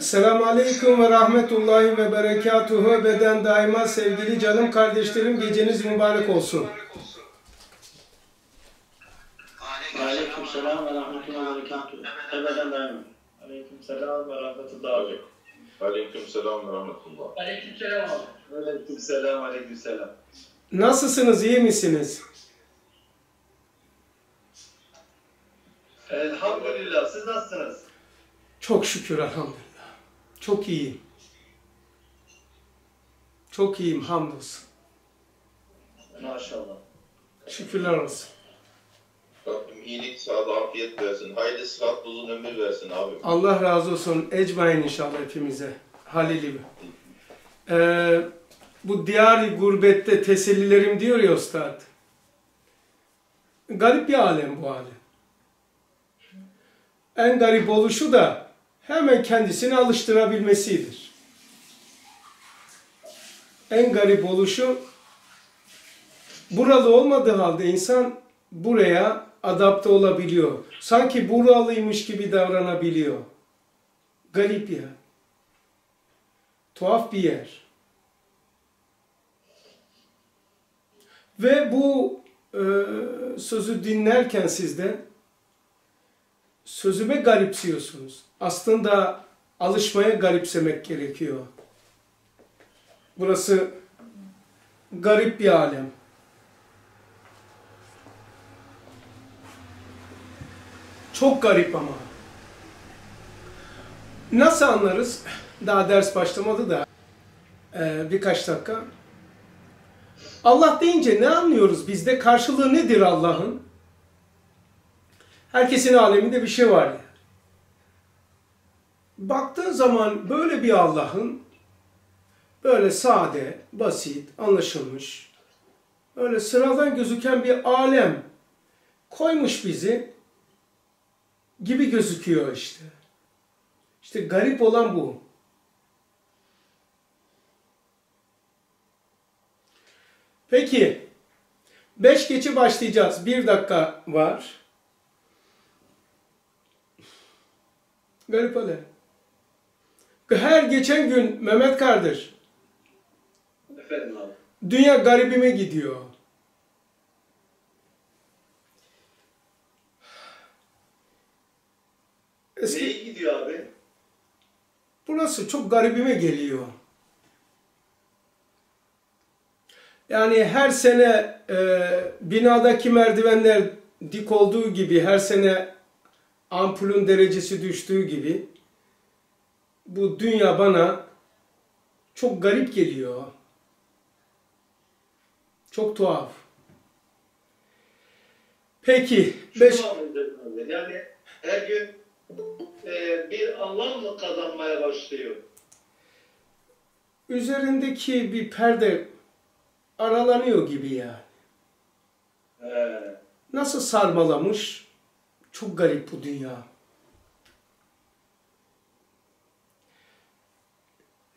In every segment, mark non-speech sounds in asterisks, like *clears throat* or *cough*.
Selamun Aleyküm ve Rahmetullahi ve Berekatuhu. Beden daima sevgili canım kardeşlerim geceniz mübarek olsun. Aleyküm selam ve rahmetullahi ve berekatuhu. Ebeden daima. Aleyküm selam ve rahmetullah abi. Aleyküm selam ve rahmetullah. Aleyküm selam abi. Aleyküm selam, aleyküm selam. Nasılsınız, iyi misiniz? Elhamdülillah, siz nasılsınız? Çok şükür elhamdülillah. Çok iyiyim. Çok iyiyim hamdolsun. Maşallah. Şükürler olsun. Rabbim iyilik, sağlık, afiyet versin. Hayırlı sıhhat, uzun ömür versin abi. Allah razı olsun. Ecmain inşallah hepimize. Halil Ee, bu diyari gurbette tesellilerim diyor ya Üstad. Garip bir alem bu alem. En garip oluşu da hemen kendisini alıştırabilmesidir. En garip oluşu buralı olmadığı halde insan buraya adapte olabiliyor. Sanki buralıymış gibi davranabiliyor. Garip ya. Tuhaf bir yer. Ve bu e, sözü dinlerken siz de sözüme garipsiyorsunuz. Aslında alışmaya garipsemek gerekiyor. Burası garip bir alem. Çok garip ama. Nasıl anlarız? Daha ders başlamadı da ee, birkaç dakika. Allah deyince ne anlıyoruz bizde? Karşılığı nedir Allah'ın? Herkesin aleminde bir şey var. Baktığın zaman böyle bir Allah'ın böyle sade, basit, anlaşılmış, böyle sıradan gözüken bir alem koymuş bizi gibi gözüküyor işte. İşte garip olan bu. Peki, beş geçi başlayacağız. Bir dakika var. Garip öyle. Her geçen gün Mehmet kardeş, Efendim abi. dünya garibime gidiyor. Eski, Neyi gidiyor abi? burası çok garibime geliyor. Yani her sene e, binadaki merdivenler dik olduğu gibi, her sene ampulün derecesi düştüğü gibi bu dünya bana çok garip geliyor. Çok tuhaf. Peki, beş... Şu. Yani her gün e, bir anlam mı kazanmaya başlıyor? üzerindeki bir perde aralanıyor gibi ya. He. Nasıl sarmalamış? Çok garip bu dünya.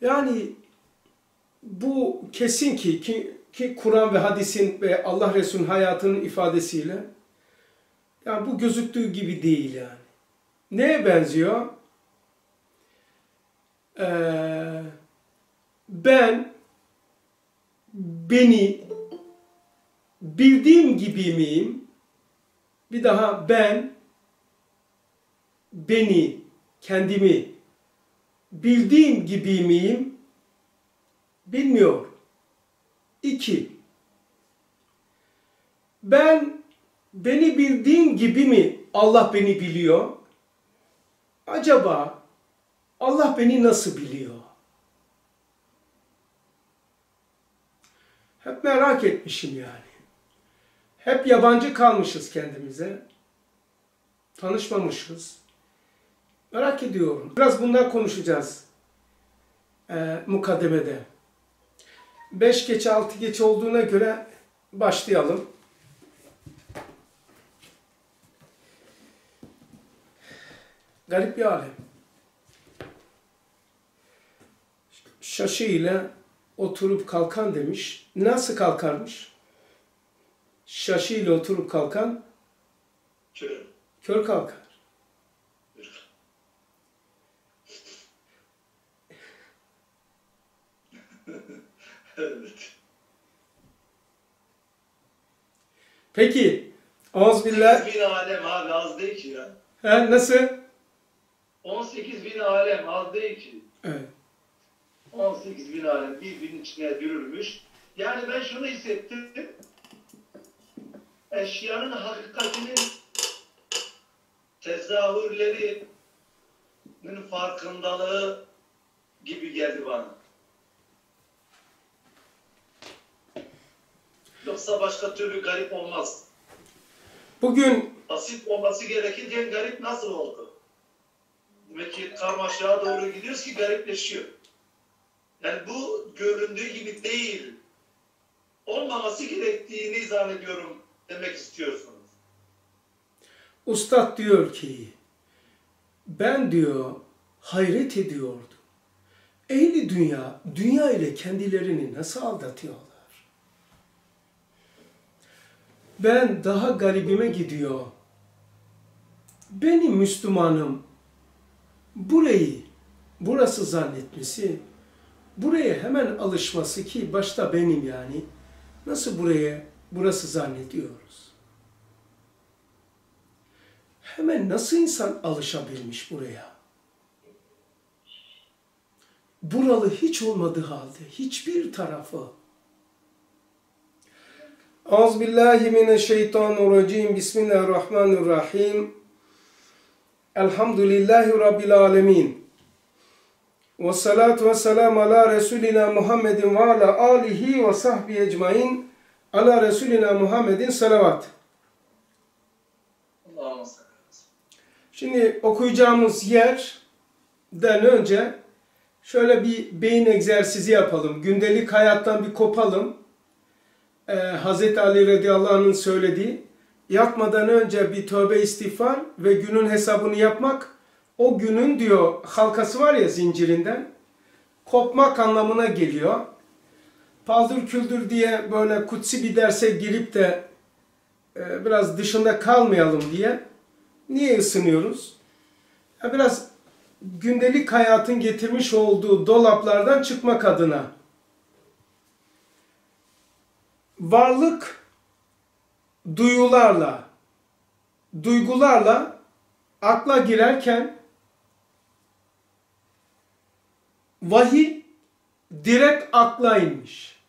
Yani bu kesin ki ki, ki Kur'an ve hadisin ve Allah Resulü'nün hayatının ifadesiyle yani bu gözüktüğü gibi değil yani. Neye benziyor? Ee, ben beni bildiğim gibi miyim? Bir daha ben beni, kendimi bildiğim gibi miyim? Bilmiyorum. İki, ben beni bildiğim gibi mi Allah beni biliyor? Acaba Allah beni nasıl biliyor? Hep merak etmişim yani. Hep yabancı kalmışız kendimize. Tanışmamışız. Merak ediyorum. Biraz bundan konuşacağız. Ee, mukaddemede. 5 geçe 6 geçe olduğuna göre başlayalım. Garip bir alem. Şaşı ile oturup kalkan demiş. Nasıl kalkarmış? Şaşı ile oturup kalkan Kör. kör kalkar. Evet. Peki. Auzubillah. 18 bin alem abi az değil ki ya. Ha, nasıl? 18 bin alem az değil ki. Evet. 18 bin alem birbirinin içine dürülmüş. Yani ben şunu hissettim. Eşyanın hakikatinin tezahürlerinin farkındalığı gibi geldi bana. Yoksa başka türlü garip olmaz. Bugün Basit olması gerekirken garip nasıl oldu? Demek ki karmaşaya doğru gidiyoruz ki garipleşiyor. Yani bu göründüğü gibi değil. Olmaması gerektiğini zannediyorum demek istiyorsunuz. Ustad diyor ki ben diyor hayret ediyordum. Ehli dünya, dünya ile kendilerini nasıl aldatıyorlar? Ben daha garibime gidiyor. Benim Müslümanım burayı, burası zannetmesi, buraya hemen alışması ki başta benim yani, nasıl buraya, burası zannediyoruz? Hemen nasıl insan alışabilmiş buraya? Buralı hiç olmadığı halde hiçbir tarafı. Euzubillahimineşşeytanirracim. Bismillahirrahmanirrahim. Elhamdülillahi Rabbil alemin. Ve salatu ve selam ala Resulina Muhammedin ve ala alihi ve sahbihi ecmain. Ala Resulina Muhammedin salavat. Şimdi okuyacağımız yerden önce şöyle bir beyin egzersizi yapalım. Gündelik hayattan bir kopalım. Ee, Hz. Ali radıyallahu anh'ın söylediği yatmadan önce bir tövbe istiğfar ve günün hesabını yapmak o günün diyor halkası var ya zincirinden kopmak anlamına geliyor. Paldır küldür diye böyle kutsi bir derse girip de e, biraz dışında kalmayalım diye Niye ısınıyoruz? Ya biraz gündelik hayatın getirmiş olduğu dolaplardan çıkmak adına. Varlık duyularla, duygularla akla girerken vahiy direkt akla inmiş.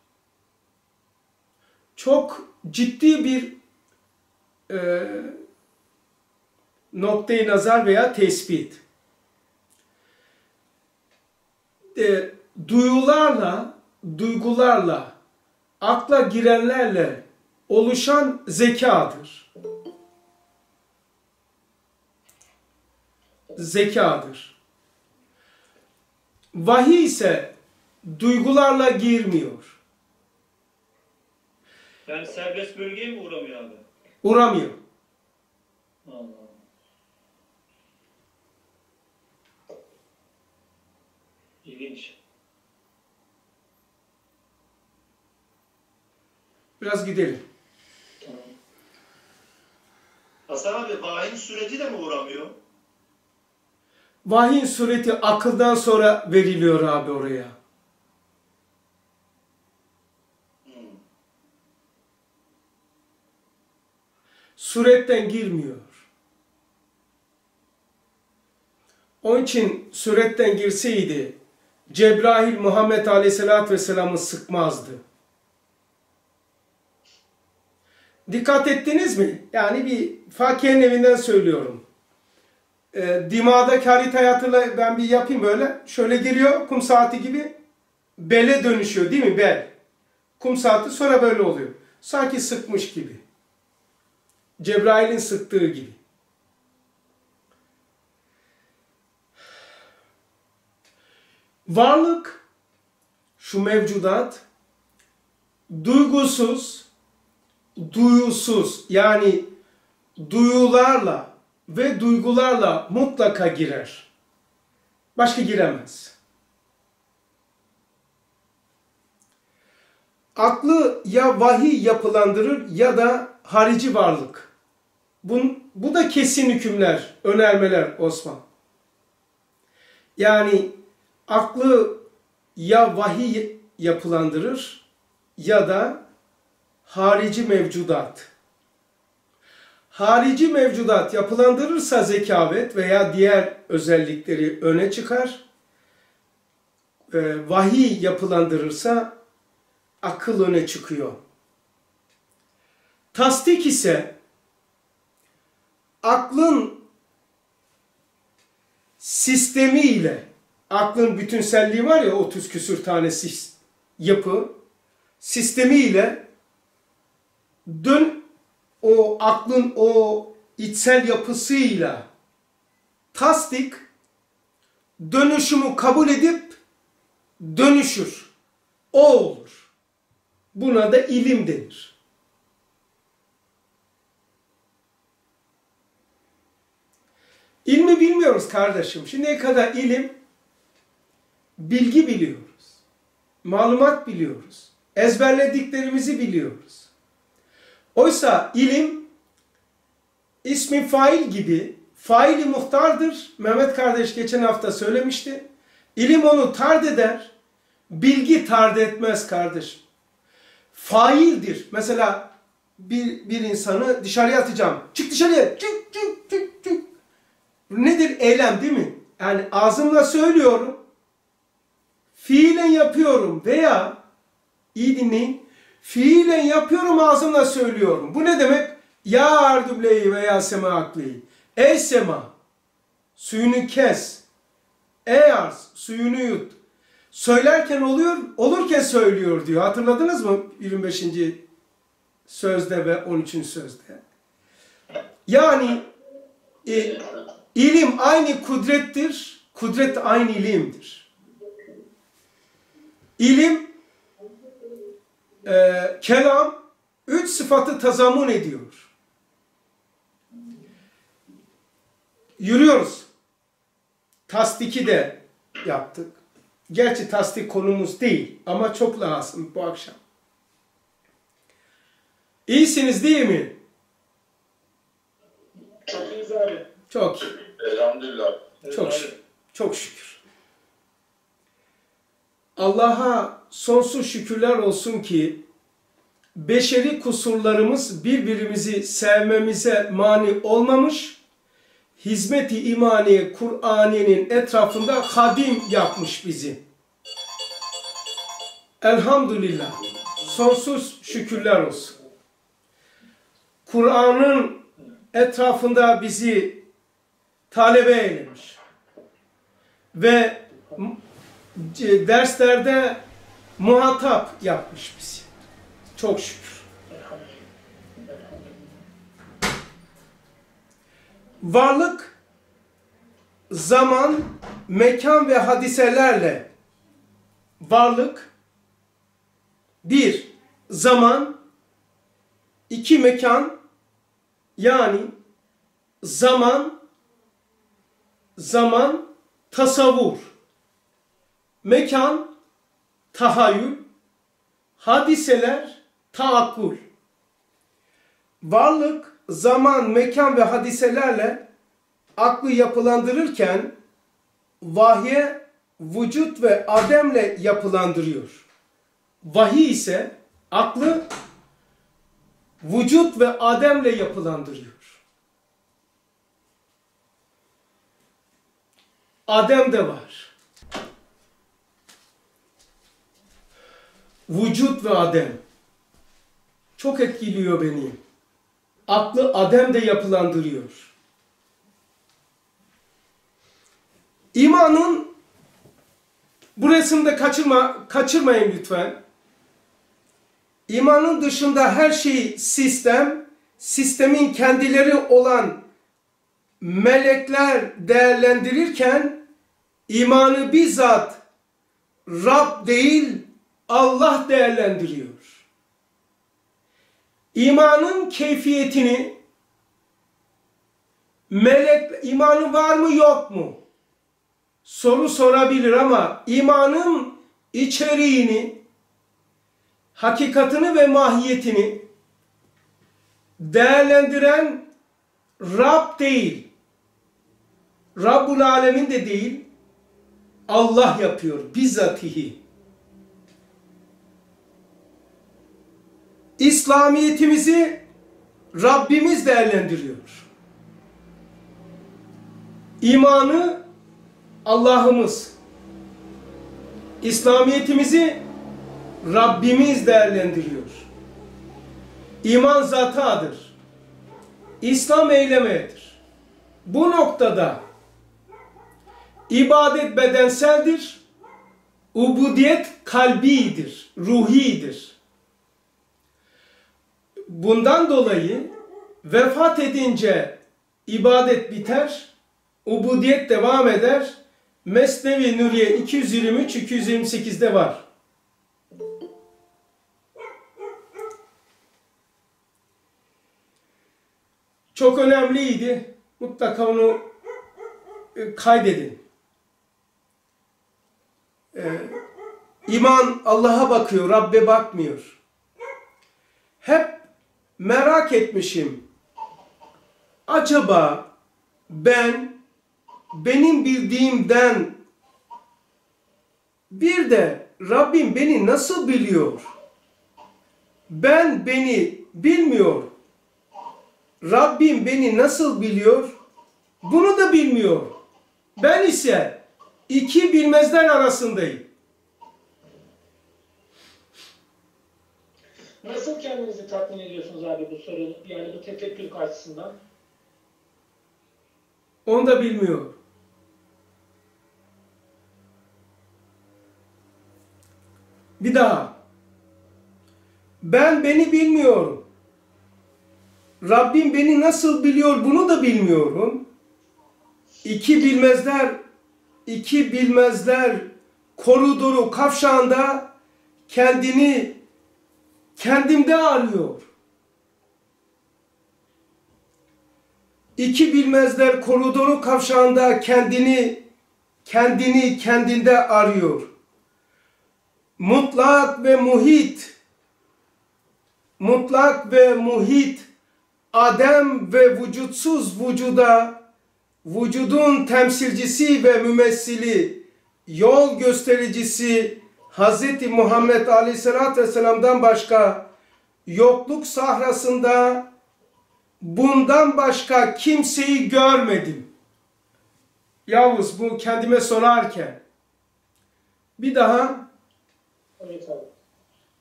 Çok ciddi bir e, noktayı nazar veya tespit. E, duyularla, duygularla, akla girenlerle oluşan zekadır. Zekadır. Vahiy ise duygularla girmiyor. Yani serbest bölgeye mi uğramıyor abi? Uğramıyor. Allah Allah. İlginç. Biraz gidelim. Hasan abi vahiy süreci de mi uğramıyor? Vahyin sureti akıldan sonra veriliyor abi oraya. Hmm. Suretten girmiyor. Onun için suretten girseydi Cebrail Muhammed Aleyhisselatü Vesselam'ı sıkmazdı. Dikkat ettiniz mi? Yani bir fakiyenin evinden söylüyorum. E, dimağdaki haritayı hatırla ben bir yapayım böyle. Şöyle geliyor kum saati gibi. Bele dönüşüyor değil mi? Bel. Kum saati sonra böyle oluyor. Sanki sıkmış gibi. Cebrail'in sıktığı gibi. Varlık, şu mevcudat, duygusuz, duyusuz yani duyularla ve duygularla mutlaka girer. Başka giremez. Aklı ya vahiy yapılandırır ya da harici varlık. Bu, bu da kesin hükümler, önermeler Osman. Yani aklı ya vahiy yapılandırır ya da harici mevcudat. Harici mevcudat yapılandırırsa zekavet veya diğer özellikleri öne çıkar. Ee, vahiy yapılandırırsa akıl öne çıkıyor. Tasdik ise aklın sistemiyle, aklın bütünselliği var ya 30 küsür tane sis- yapı, sistemiyle dön o aklın o içsel yapısıyla tasdik dönüşümü kabul edip dönüşür. O olur. Buna da ilim denir. İlmi bilmiyoruz kardeşim. Şimdiye kadar ilim, bilgi biliyoruz. Malumat biliyoruz. Ezberlediklerimizi biliyoruz. Oysa ilim, ismi fail gibi, faili muhtardır. Mehmet kardeş geçen hafta söylemişti. İlim onu tard eder, bilgi tard etmez kardeş. Faildir. Mesela bir, bir insanı dışarıya atacağım. Çık dışarıya. Çık çık çık çık. Nedir eylem değil mi? Yani ağzımla söylüyorum. Fiilen yapıyorum veya iyi dinleyin. Fiilen yapıyorum ağzımla söylüyorum. Bu ne demek? Ya ardubleyi veya sema akleyi. Ey sema suyunu kes. Ey arz suyunu yut. Söylerken oluyor, olurken söylüyor diyor. Hatırladınız mı 25. sözde ve 13. sözde? Yani e, ilim aynı kudrettir, kudret aynı ilimdir. İlim, e, kelam, üç sıfatı tazamun ediyor. Yürüyoruz. Tasdiki de yaptık. Gerçi tasdik konumuz değil ama çok lazım bu akşam. İyisiniz değil mi? Çok iyiyiz abi. Çok iyi. Elhamdülillah. Çok şükür. Çok şükür. Allah'a sonsuz şükürler olsun ki beşeri kusurlarımız birbirimizi sevmemize mani olmamış, hizmeti imaniye Kur'an'ın etrafında hadim yapmış bizi. Elhamdülillah. Sonsuz şükürler olsun. Kur'an'ın etrafında bizi talebe eylemiş. Ve derslerde muhatap yapmış bizi. Çok şükür. Varlık, zaman, mekan ve hadiselerle varlık, bir, zaman, iki, mekan, yani zaman, zaman, tasavvur, mekan, tahayyül, hadiseler, taakkul. Varlık, zaman, mekan ve hadiselerle aklı yapılandırırken vahye, vücut ve ademle yapılandırıyor. Vahiy ise aklı vücut ve ademle yapılandırıyor. Adem de var. Vücut ve adem. Çok etkiliyor beni. Aklı adem de yapılandırıyor. İmanın bu resimde kaçırma, kaçırmayın lütfen. İmanın dışında her şey sistem, sistemin kendileri olan melekler değerlendirirken imanı bizzat Rab değil Allah değerlendiriyor. İmanın keyfiyetini melek imanı var mı yok mu? Soru sorabilir ama imanın içeriğini, hakikatini ve mahiyetini değerlendiren Rab değil. Rabbul Alemin de değil. Allah yapıyor bizzatihi. İslamiyetimizi Rabbimiz değerlendiriyor. İmanı Allah'ımız. İslamiyetimizi Rabbimiz değerlendiriyor. İman zatadır. İslam eylemedir. Bu noktada ibadet bedenseldir, ubudiyet kalbidir, ruhidir. Bundan dolayı vefat edince ibadet biter, ubudiyet devam eder. Mesnevi Nuriye 223-228'de var. Çok önemliydi. Mutlaka onu e, kaydedin. Ee, iman Allah'a bakıyor, Rabbe bakmıyor. Hep merak etmişim. Acaba ben benim bildiğimden bir de Rabbim beni nasıl biliyor? Ben beni bilmiyor. Rabbim beni nasıl biliyor? Bunu da bilmiyor. Ben ise iki bilmezler arasındayım. Nasıl kendinizi tatmin ediyorsunuz abi bu soru, yani bu tefekkür karşısında? Onu da bilmiyor. Bir daha. Ben beni bilmiyorum. Rabbim beni nasıl biliyor bunu da bilmiyorum. İki bilmezler, iki bilmezler koridoru kavşağında kendini kendimde arıyor. İki bilmezler koridoru kavşağında kendini kendini kendinde arıyor. Mutlak ve muhit mutlak ve muhit adem ve vücutsuz vücuda vücudun temsilcisi ve mümessili yol göstericisi Hz. Muhammed Aleyhisselatü Vesselam'dan başka yokluk sahrasında bundan başka kimseyi görmedim. Yavuz bu kendime sorarken bir daha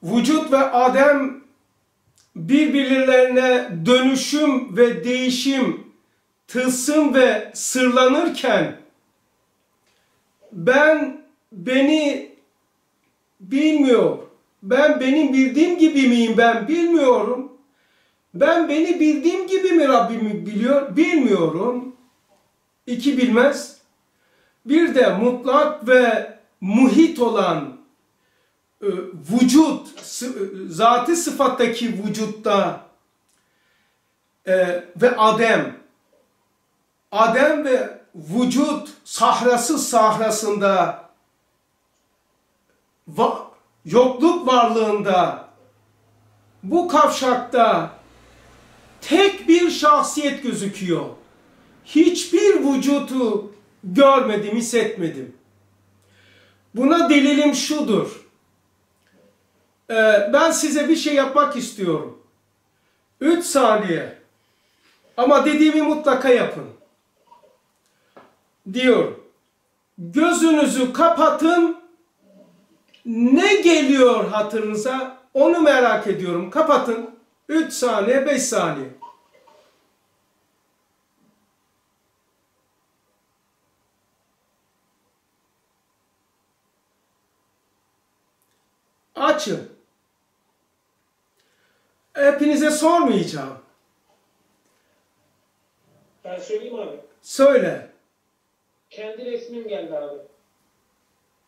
vücut ve Adem birbirlerine dönüşüm ve değişim, tılsım ve sırlanırken ben beni bilmiyor. Ben benim bildiğim gibi miyim ben bilmiyorum. Ben beni bildiğim gibi mi Rabbimi biliyor bilmiyorum. İki bilmez. Bir de mutlak ve muhit olan e, vücut, sı- zati sıfattaki vücutta e, ve Adem, Adem ve vücut sahrası sahrasında va- yokluk varlığında bu kavşakta tek bir şahsiyet gözüküyor. Hiçbir vücutu görmedim, hissetmedim. Buna delilim şudur. Ee, ben size bir şey yapmak istiyorum. 3 saniye. Ama dediğimi mutlaka yapın. Diyor. Gözünüzü kapatın. Ne geliyor hatırınıza? Onu merak ediyorum. Kapatın. 3 saniye, 5 saniye. Açın. Hepinize sormayacağım. Ben söyleyeyim abi. Söyle. Kendi resmim geldi abi.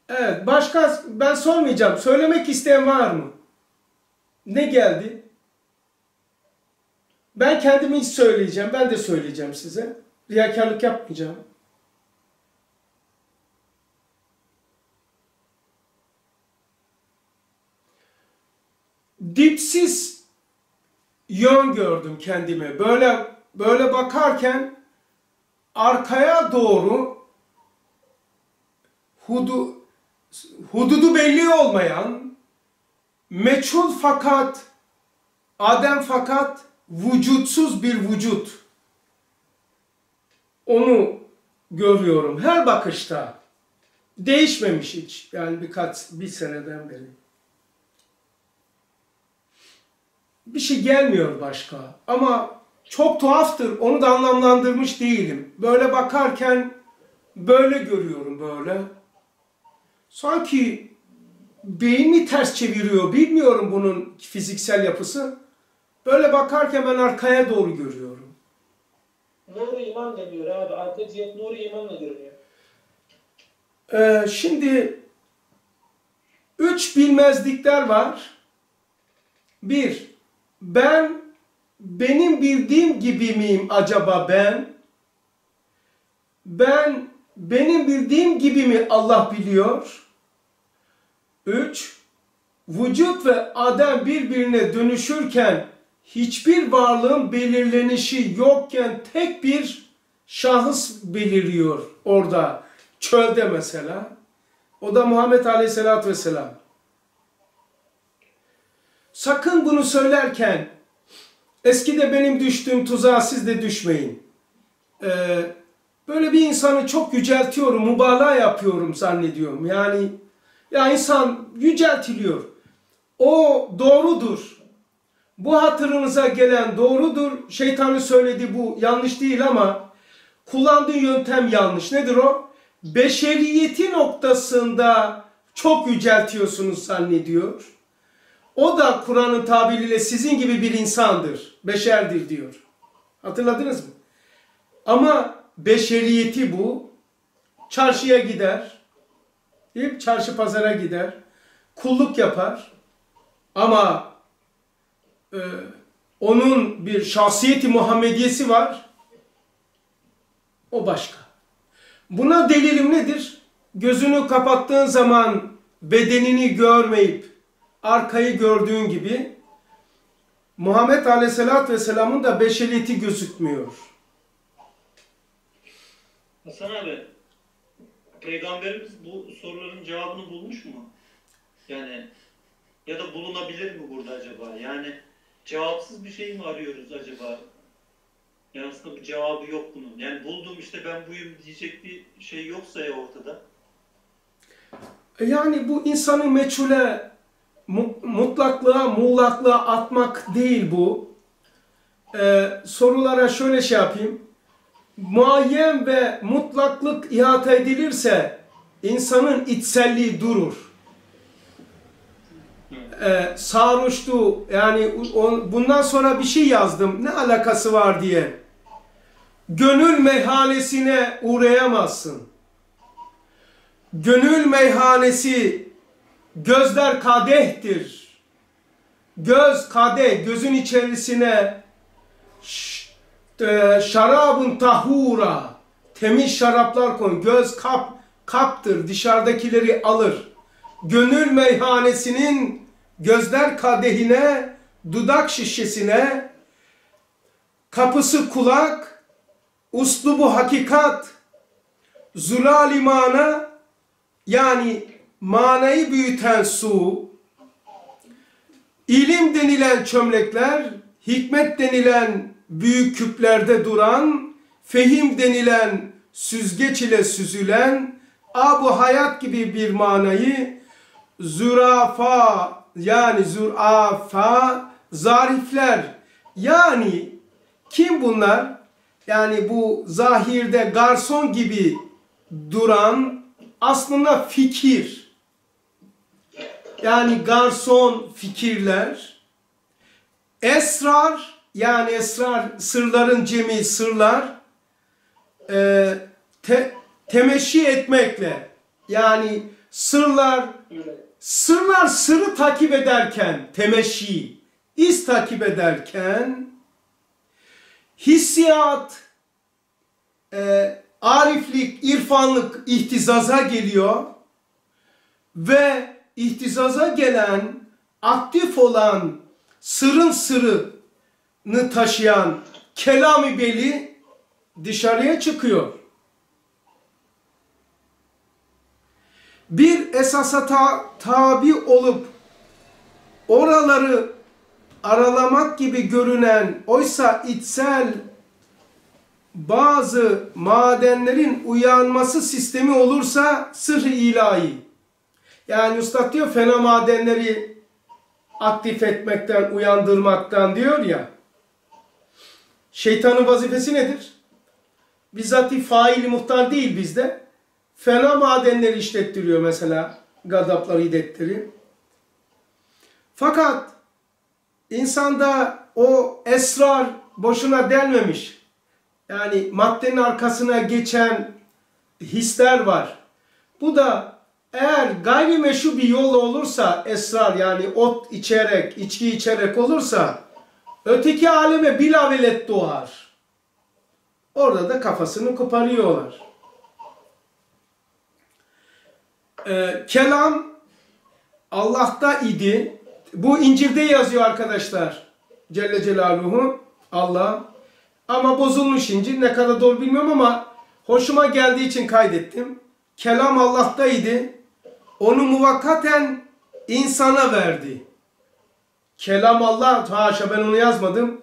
Evet, başka ben sormayacağım. Söylemek isteyen var mı? Ne geldi? Ben kendimi söyleyeceğim. Ben de söyleyeceğim size. Riyakarlık yapmayacağım. Dipsiz yön gördüm kendime. Böyle böyle bakarken arkaya doğru hudu, hududu belli olmayan, meçhul fakat Adem fakat vücutsuz bir vücut. Onu görüyorum her bakışta. Değişmemiş hiç. Yani birkaç bir seneden beri. Bir şey gelmiyor başka. Ama çok tuhaftır. Onu da anlamlandırmış değilim. Böyle bakarken böyle görüyorum böyle. Sanki beyin mi ters çeviriyor bilmiyorum bunun fiziksel yapısı. Böyle bakarken ben arkaya doğru görüyorum. Nuru iman deniyor abi. Arka cihet nuru imanla görünüyor. Ee, şimdi üç bilmezlikler var. Bir, ben benim bildiğim gibi miyim acaba ben? Ben benim bildiğim gibi mi Allah biliyor? Üç, vücut ve Adem birbirine dönüşürken hiçbir varlığın belirlenişi yokken tek bir şahıs beliriyor orada çölde mesela. O da Muhammed Aleyhisselatü Vesselam. Sakın bunu söylerken eskide benim düştüğüm tuzağa siz de düşmeyin. Ee, böyle bir insanı çok yüceltiyorum, mübalağa yapıyorum zannediyorum. Yani ya insan yüceltiliyor. O doğrudur. Bu hatırınıza gelen doğrudur. Şeytanın söylediği bu yanlış değil ama kullandığı yöntem yanlış. Nedir o? Beşeriyeti noktasında çok yüceltiyorsunuz zannediyor. O da Kur'an'ın tabiriyle sizin gibi bir insandır. Beşerdir diyor. Hatırladınız mı? Ama beşeriyeti bu. Çarşıya gider. Mi? Çarşı pazara gider. Kulluk yapar. Ama e, onun bir şahsiyeti Muhammediyesi var. O başka. Buna delilim nedir? Gözünü kapattığın zaman bedenini görmeyip arkayı gördüğün gibi Muhammed Aleyhisselatü Vesselam'ın da beşeriyeti gözükmüyor. Hasan abi, Peygamberimiz bu soruların cevabını bulmuş mu? Yani ya da bulunabilir mi burada acaba? Yani cevapsız bir şey mi arıyoruz acaba? Yani aslında bir cevabı yok bunun. Yani buldum işte ben buyum diyecek bir şey yoksa ya ortada. Yani bu insanı meçhule, mu- mutlaklığa, muğlaklığa atmak değil bu. Ee, sorulara şöyle şey yapayım. Muayyen ve mutlaklık ihata edilirse insanın içselliği durur. Ee, sarhoştu yani o- bundan sonra bir şey yazdım ne alakası var diye. Gönül meyhanesine uğrayamazsın. Gönül meyhanesi gözler kadehtir. Göz kadeh, gözün içerisine e, şarabın tahura, temiz şaraplar koy. Göz kap, kaptır, dışarıdakileri alır. Gönül meyhanesinin gözler kadehine, dudak şişesine, kapısı kulak, uslubu hakikat, zulal imana, yani manayı büyüten su, ilim denilen çömlekler, hikmet denilen büyük küplerde duran, fehim denilen süzgeç ile süzülen, abu hayat gibi bir manayı, zürafa yani zürafa, zarifler yani kim bunlar? Yani bu zahirde garson gibi duran aslında fikir. Yani garson fikirler. Esrar yani esrar sırların cemi sırlar. E, te, temeşi etmekle yani sırlar. Sırlar sırrı takip ederken, temeşi, iz takip ederken, hissiyat, e, ariflik, irfanlık ihtizaza geliyor ve ihtizaza gelen, aktif olan sırın sırrını taşıyan kelami beli dışarıya çıkıyor. bir esasa ta- tabi olup oraları aralamak gibi görünen oysa içsel bazı madenlerin uyanması sistemi olursa sırrı ilahi. Yani Üstad diyor fena madenleri aktif etmekten, uyandırmaktan diyor ya. Şeytanın vazifesi nedir? Bizzati faili muhtar değil bizde. Fena madenleri işlettiriyor mesela. Gadapları idetleri. Fakat insanda o esrar boşuna delmemiş. Yani maddenin arkasına geçen hisler var. Bu da eğer gayrimeşru bir yol olursa esrar yani ot içerek, içki içerek olursa öteki aleme bilavelet doğar. Orada da kafasını koparıyorlar. Ee, kelam Allah'ta idi. Bu İncil'de yazıyor arkadaşlar. Celle Celaluhu Allah. Ama bozulmuş İncil. Ne kadar doğru bilmiyorum ama hoşuma geldiği için kaydettim. Kelam Allah'taydı. Onu muvakkaten insana verdi. Kelam Allah, haşa ben onu yazmadım.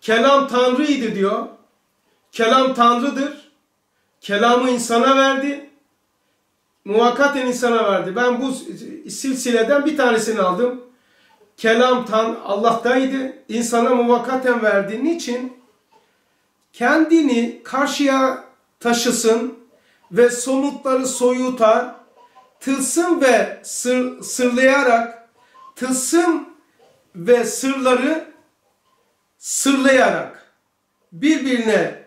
Kelam Tanrı'ydı diyor. Kelam Tanrı'dır. Kelamı insana verdi. Muvakkaten insana verdi. Ben bu silsileden bir tanesini aldım. Kelam Tan Allah'taydı. İnsana muvakkaten verdi. Niçin? Kendini karşıya taşısın ve somutları soyuta, tılsım ve sır, sırlayarak, tılsım ve sırları sırlayarak birbirine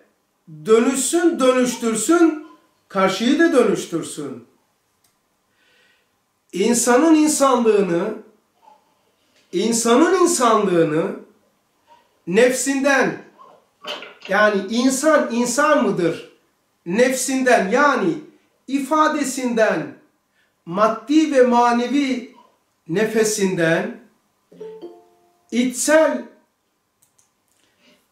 dönüşsün, dönüştürsün, karşıyı da dönüştürsün. İnsanın insanlığını, insanın insanlığını nefsinden, yani insan insan mıdır? Nefsinden yani ifadesinden, maddi ve manevi nefesinden, içsel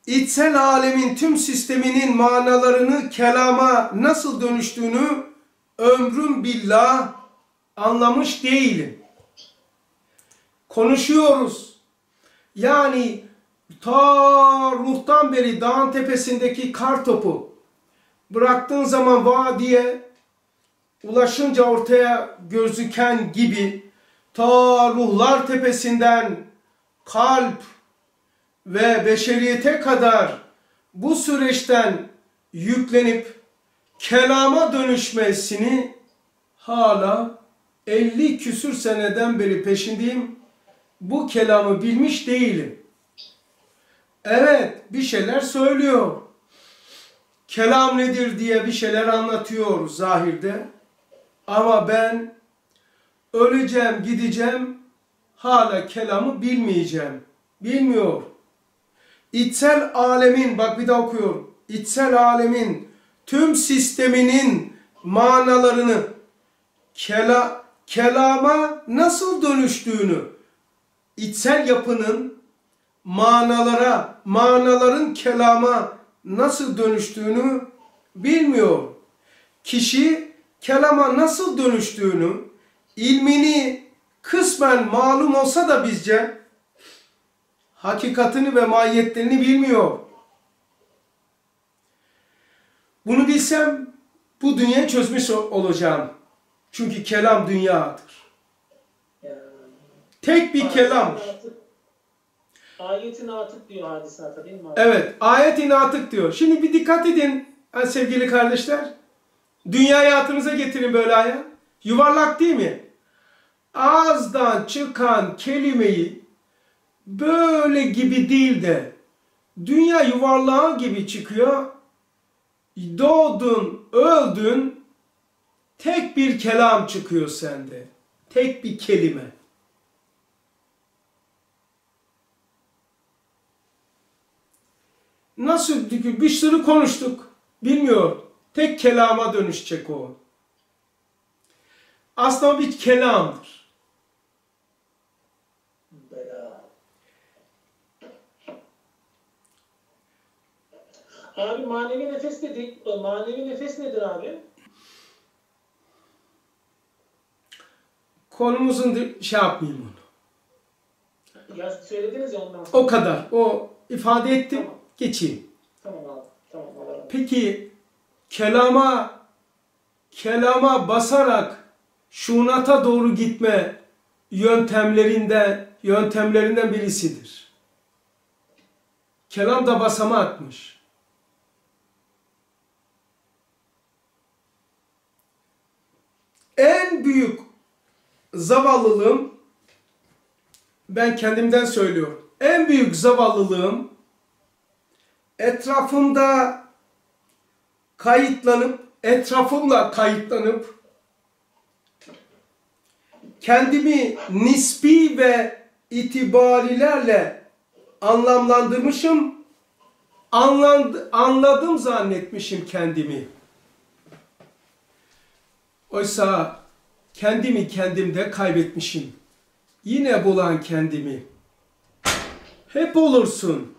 içsel alemin tüm sisteminin manalarını kelama nasıl dönüştüğünü ömrüm billah anlamış değilim. Konuşuyoruz. Yani ta ruhtan beri dağın tepesindeki kar topu bıraktığın zaman vadiye ulaşınca ortaya gözüken gibi ta ruhlar tepesinden kalp ve beşeriyete kadar bu süreçten yüklenip kelama dönüşmesini hala 50 küsür seneden beri peşindeyim. Bu kelamı bilmiş değilim. Evet bir şeyler söylüyor. Kelam nedir diye bir şeyler anlatıyor zahirde. Ama ben öleceğim, gideceğim, hala kelamı bilmeyeceğim. Bilmiyor. İçsel alemin, bak bir daha okuyorum. İçsel alemin tüm sisteminin manalarını kela, kelama nasıl dönüştüğünü, içsel yapının manalara, manaların kelama nasıl dönüştüğünü bilmiyor. Kişi kelama nasıl dönüştüğünü, ilmini kısmen malum olsa da bizce hakikatini ve mahiyetlerini bilmiyor. Bunu bilsem bu dünyayı çözmüş olacağım. Çünkü kelam dünyadır. Tek bir kelam. Ayetin atık diyor hadisata değil mi? Evet, ayet-i natık diyor. Şimdi bir dikkat edin sevgili kardeşler. Dünya hayatınıza getirin böyle ayet. Yuvarlak değil mi? Ağızdan çıkan kelimeyi böyle gibi değil de dünya yuvarlağı gibi çıkıyor. Doğdun, öldün, tek bir kelam çıkıyor sende. Tek bir kelime. Nasıl bir sürü konuştuk. Bilmiyor. Tek kelama dönüşecek o. Aslında bir kelamdır. Bela. Abi manevi nefes dedik. Manevi nefes nedir abi? Konumuzun şey yapmayayım onu. Ya söylediniz ya ondan sonra. O kadar. O ifade ettim. Tamam. Geçeyim. Tamam abi. Tamam olsun. Peki kelama kelama basarak şunata doğru gitme yöntemlerinden yöntemlerinden birisidir. Kelam da basamakmış. En büyük zavallılığım ben kendimden söylüyorum. En büyük zavallılığım etrafımda kayıtlanıp, etrafımla kayıtlanıp, kendimi nispi ve itibarilerle anlamlandırmışım, anlandı, anladım zannetmişim kendimi. Oysa kendimi kendimde kaybetmişim. Yine bulan kendimi. Hep olursun.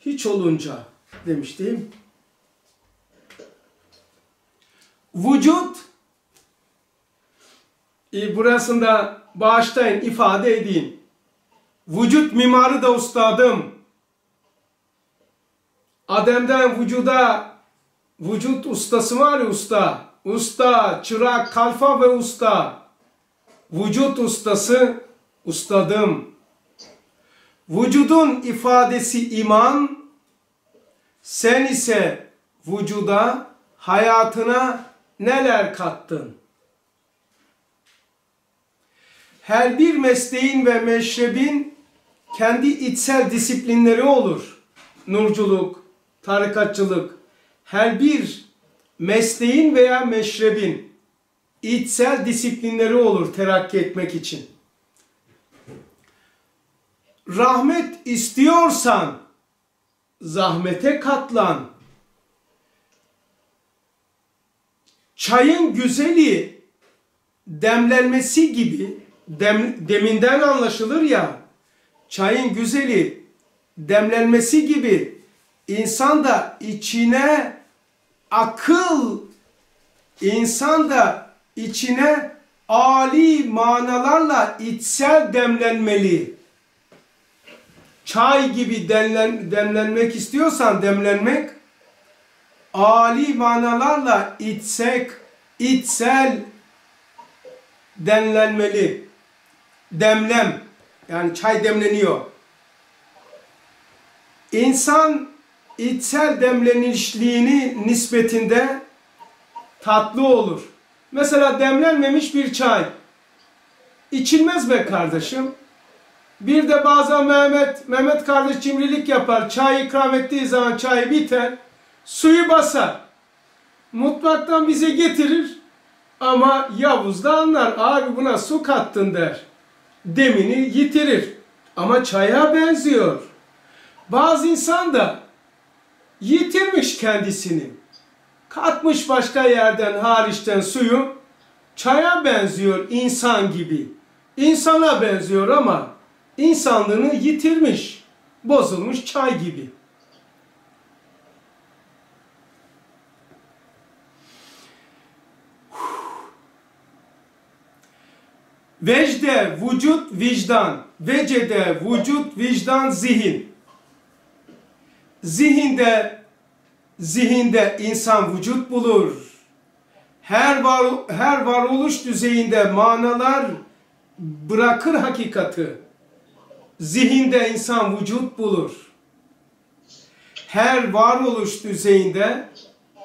Hiç olunca demiştim. Vücut e, burasında bağışlayın ifade edeyim. Vücut mimarı da ustadım. Adem'den vücuda vücut ustası var ya usta. Usta, çırak, kalfa ve usta. Vücut ustası ustadım. Vücudun ifadesi iman, sen ise vücuda, hayatına neler kattın? Her bir mesleğin ve meşrebin kendi içsel disiplinleri olur. Nurculuk, tarikatçılık, her bir mesleğin veya meşrebin içsel disiplinleri olur terakki etmek için. Rahmet istiyorsan zahmete katlan. Çayın güzeli demlenmesi gibi dem, deminden anlaşılır ya çayın güzeli demlenmesi gibi insan da içine akıl insan da içine ali manalarla içsel demlenmeli. Çay gibi demlen, demlenmek istiyorsan demlenmek ali manalarla içsek, içsel demlenmeli. Demlem. Yani çay demleniyor. İnsan içsel demlenişliğini nispetinde tatlı olur. Mesela demlenmemiş bir çay. İçilmez be kardeşim. Bir de bazen Mehmet, Mehmet kardeş cimrilik yapar. Çay ikram ettiği zaman çay biter. Suyu basar. Mutfaktan bize getirir. Ama Yavuz da anlar. Abi buna su kattın der. Demini yitirir. Ama çaya benziyor. Bazı insan da yitirmiş kendisini. Katmış başka yerden hariçten suyu. Çaya benziyor insan gibi. İnsana benziyor ama insanlığını yitirmiş. Bozulmuş çay gibi. Vecde, vücut, vicdan. Vecede, vücut, vicdan, zihin. Zihinde, zihinde insan vücut bulur. Her var, her varoluş düzeyinde manalar bırakır hakikati. Zihinde insan vücut bulur. Her varoluş düzeyinde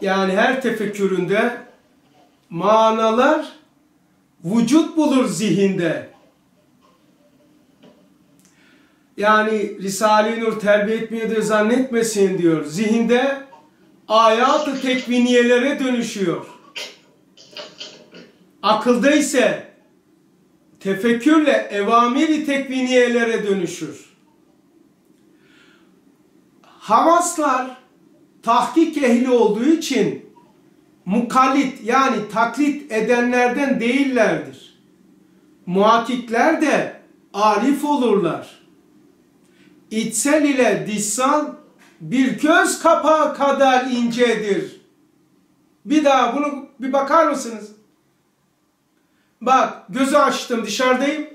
yani her tefekküründe manalar vücut bulur zihinde. Yani Risale-i Nur terbiye diye zannetmesin diyor. Zihinde ayat-ı tekviniyelere dönüşüyor. Akılda ise tefekkürle evamiri tekviniyelere dönüşür. Havaslar tahkik ehli olduğu için mukallit yani taklit edenlerden değillerdir. Muhakikler de arif olurlar. İçsel ile dışsal bir göz kapağı kadar incedir. Bir daha bunu bir bakar mısınız? Bak gözü açtım dışarıdayım.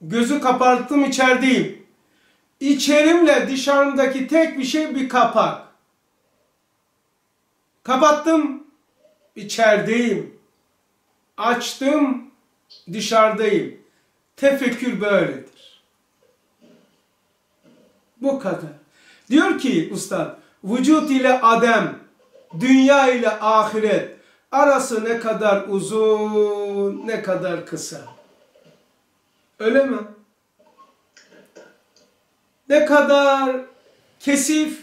Gözü kapattım içerideyim. İçerimle dışarımdaki tek bir şey bir kapak. Kapattım içerideyim. Açtım dışarıdayım. Tefekkür böyledir. Bu kadar. Diyor ki ustad, vücut ile adem, dünya ile ahiret arası ne kadar uzun, ne kadar kısa. Öyle mi? Ne kadar kesif,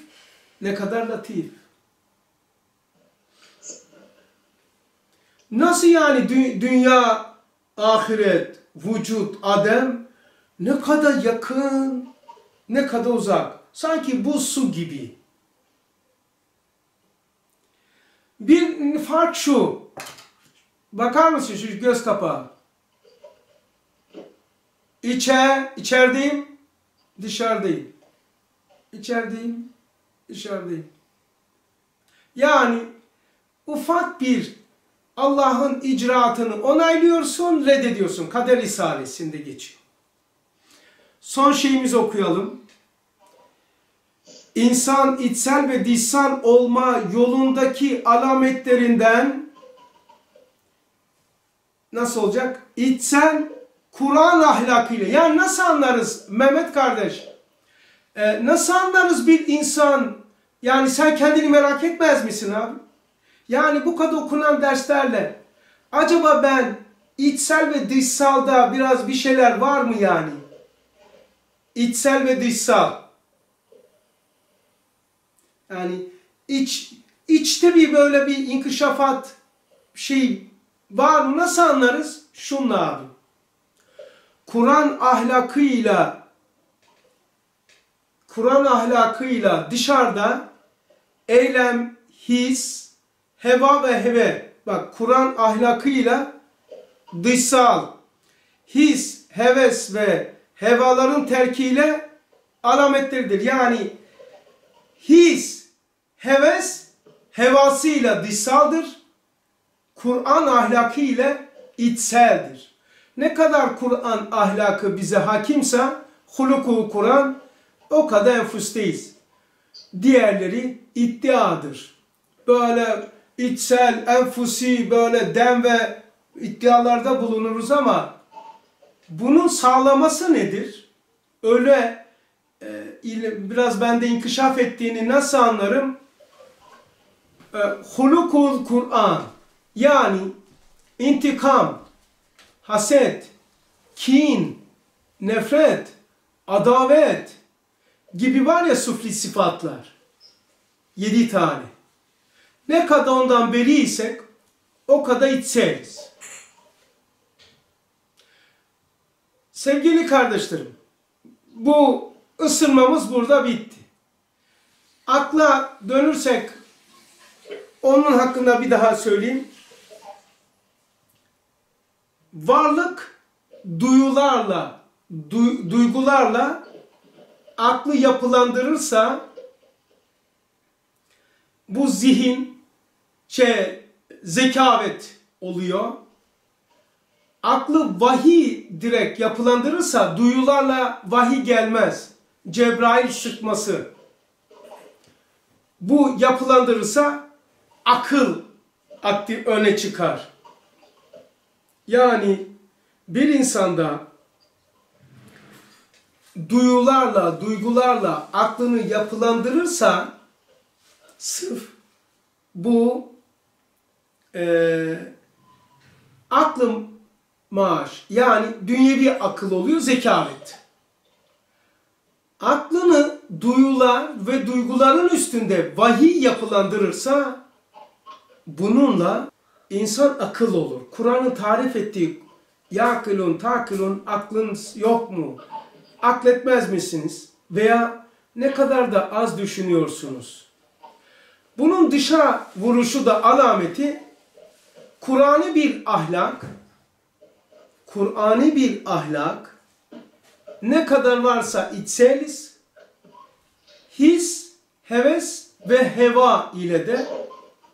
ne kadar latif. Nasıl yani dü- dünya, ahiret, vücut, adem ne kadar yakın, ne kadar uzak. Sanki bu su gibi. Bir fark şu. Bakar mısın şu göz kapağı? İçe, içerideyim, dışarıdayım. İçerideyim, dışarıdayım. Yani ufak bir Allah'ın icraatını onaylıyorsun, reddediyorsun. Kader Risalesi'nde geçiyor. Son şeyimizi okuyalım. İnsan içsel ve dışsal olma yolundaki alametlerinden nasıl olacak? İçsel Kur'an ahlakıyla. Yani nasıl anlarız Mehmet kardeş? Ee, nasıl anlarız bir insan? Yani sen kendini merak etmez misin abi? Yani bu kadar okunan derslerle acaba ben içsel ve dışsalda biraz bir şeyler var mı yani? İçsel ve dışsal. Yani iç içte bir böyle bir inkişafat şey var mı? Nasıl anlarız? Şunla abi. Kur'an ahlakıyla Kur'an ahlakıyla dışarıda eylem, his, heva ve heve. Bak Kur'an ahlakıyla dışsal, his, heves ve hevaların terkiyle alametleridir. Yani his, heves, hevasıyla dışsaldır. Kur'an ahlakı ile içseldir. Ne kadar Kur'an ahlakı bize hakimse huluku Kur'an o kadar enfusteyiz. Diğerleri iddiadır. Böyle içsel, enfusi böyle dem ve iddialarda bulunuruz ama bunun sağlaması nedir? Öyle e, biraz bende inkişaf ettiğini nasıl anlarım? E, hulukul Kur'an yani intikam, haset, kin, nefret, adavet gibi var ya sufli sıfatlar. Yedi tane. Ne kadar ondan beriysek o kadar içseliz. Sevgili kardeşlerim, bu ısınmamız burada bitti. Akla dönürsek onun hakkında bir daha söyleyeyim. Varlık duyularla, du- duygularla aklı yapılandırırsa bu zihin şey zekavet oluyor. Aklı vahiy direkt yapılandırırsa duyularla vahiy gelmez. Cebrail sıkması. Bu yapılandırırsa akıl aklı öne çıkar. Yani bir insanda duyularla, duygularla aklını yapılandırırsa sırf bu eee aklım maaş yani dünyevi akıl oluyor zekavet. Aklını duyular ve duyguların üstünde vahiy yapılandırırsa bununla insan akıl olur. Kur'an'ın tarif ettiği yakılun, takılun, aklınız yok mu? Akletmez misiniz? Veya ne kadar da az düşünüyorsunuz? Bunun dışa vuruşu da alameti Kur'an'ı bir ahlak, Kur'an'ı bir ahlak, ne kadar varsa içseliz, his, heves ve heva ile de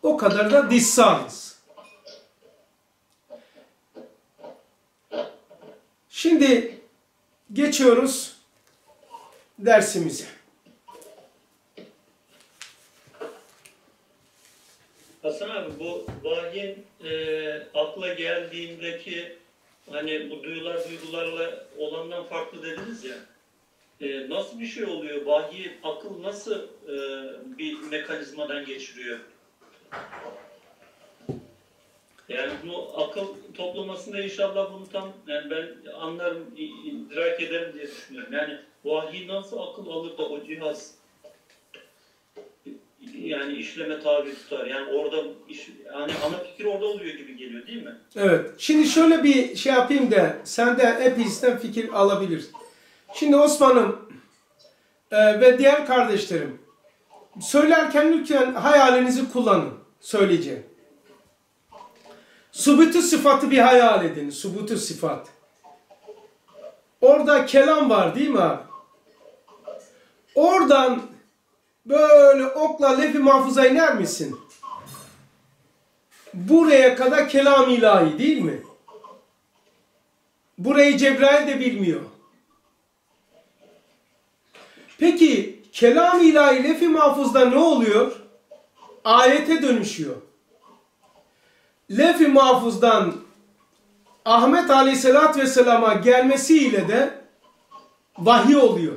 o kadar da dışsalız. Şimdi geçiyoruz dersimize. Hasan abi bu vahyin e, akla geldiğindeki hani bu duyular duygularla olandan farklı dediniz ya. E, nasıl bir şey oluyor? Vahyi akıl nasıl e, bir mekanizmadan geçiriyor? Yani bu akıl toplamasında inşallah bunu tam yani ben anlarım, idrak ederim diye düşünüyorum. Yani vahiy nasıl akıl alır da o cihaz yani işleme tabi tutar. Yani orada iş, yani ana fikir orada oluyor gibi geliyor değil mi? Evet. Şimdi şöyle bir şey yapayım da sen de hepinizden fikir alabilirsin. Şimdi Osman'ım e, ve diğer kardeşlerim söylerken lütfen hayalinizi kullanın. Söyleyeceğim. Subutu sıfatı bir hayal edin. Subutu sıfat. Orada kelam var değil mi abi? Oradan böyle okla lef-i mahfuza iner misin? Buraya kadar kelam ilahi değil mi? Burayı Cebrail de bilmiyor. Peki kelam ilahi lef-i mahfuzda ne oluyor? Ayete dönüşüyor. Lef-i mahfuzdan Ahmet Aleyhisselatü Vesselam'a gelmesiyle de vahiy oluyor.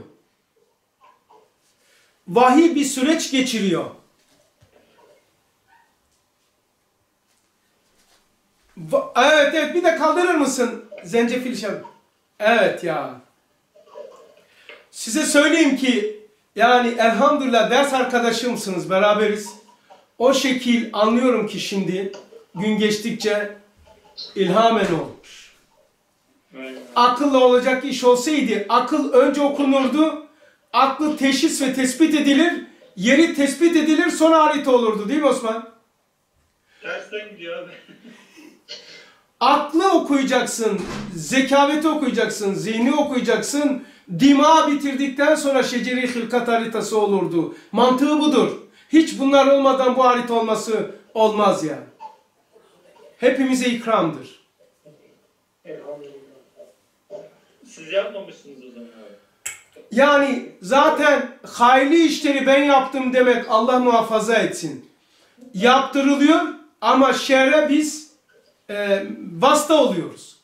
Vahiy bir süreç geçiriyor. Va- Evet evet bir de kaldırır mısın zencefil şarabı? Evet ya. Size söyleyeyim ki yani elhamdülillah ders arkadaşımsınız beraberiz. O şekil anlıyorum ki şimdi gün geçtikçe ilhamen olmuş. Akılla olacak iş olsaydı akıl önce okunurdu. Aklı teşhis ve tespit edilir. Yeri tespit edilir sonra harita olurdu değil mi Osman? Tersten gidiyor abi. *laughs* Aklı okuyacaksın, zekaveti okuyacaksın, zihni okuyacaksın. Dima bitirdikten sonra şeceri hılkat haritası olurdu. Mantığı budur. Hiç bunlar olmadan bu harita olması olmaz yani. Hepimize ikramdır. Siz yapmamışsınız o zaman abi. Yani zaten hayırlı işleri ben yaptım demek Allah muhafaza etsin. Yaptırılıyor ama şerre biz e, vasıta oluyoruz.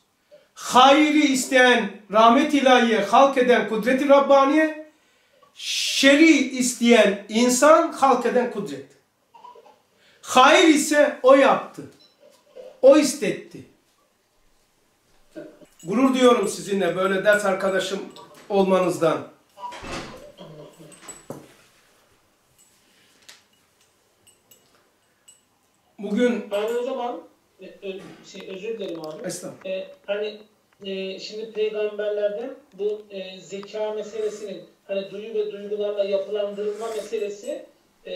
Hayırı isteyen, rahmet ilahiye, halk eden kudreti Rabbaniye, şerri isteyen insan, halk eden kudret. Hayır ise o yaptı. O istetti. Gurur diyorum sizinle böyle ders arkadaşım olmanızdan. Bugün Abi o zaman e, ö- şey, özür dilerim abi. Estağfurullah. E, hani e, şimdi peygamberlerden bu e, zeka meselesinin hani duyu ve duygularla yapılandırılma meselesi e,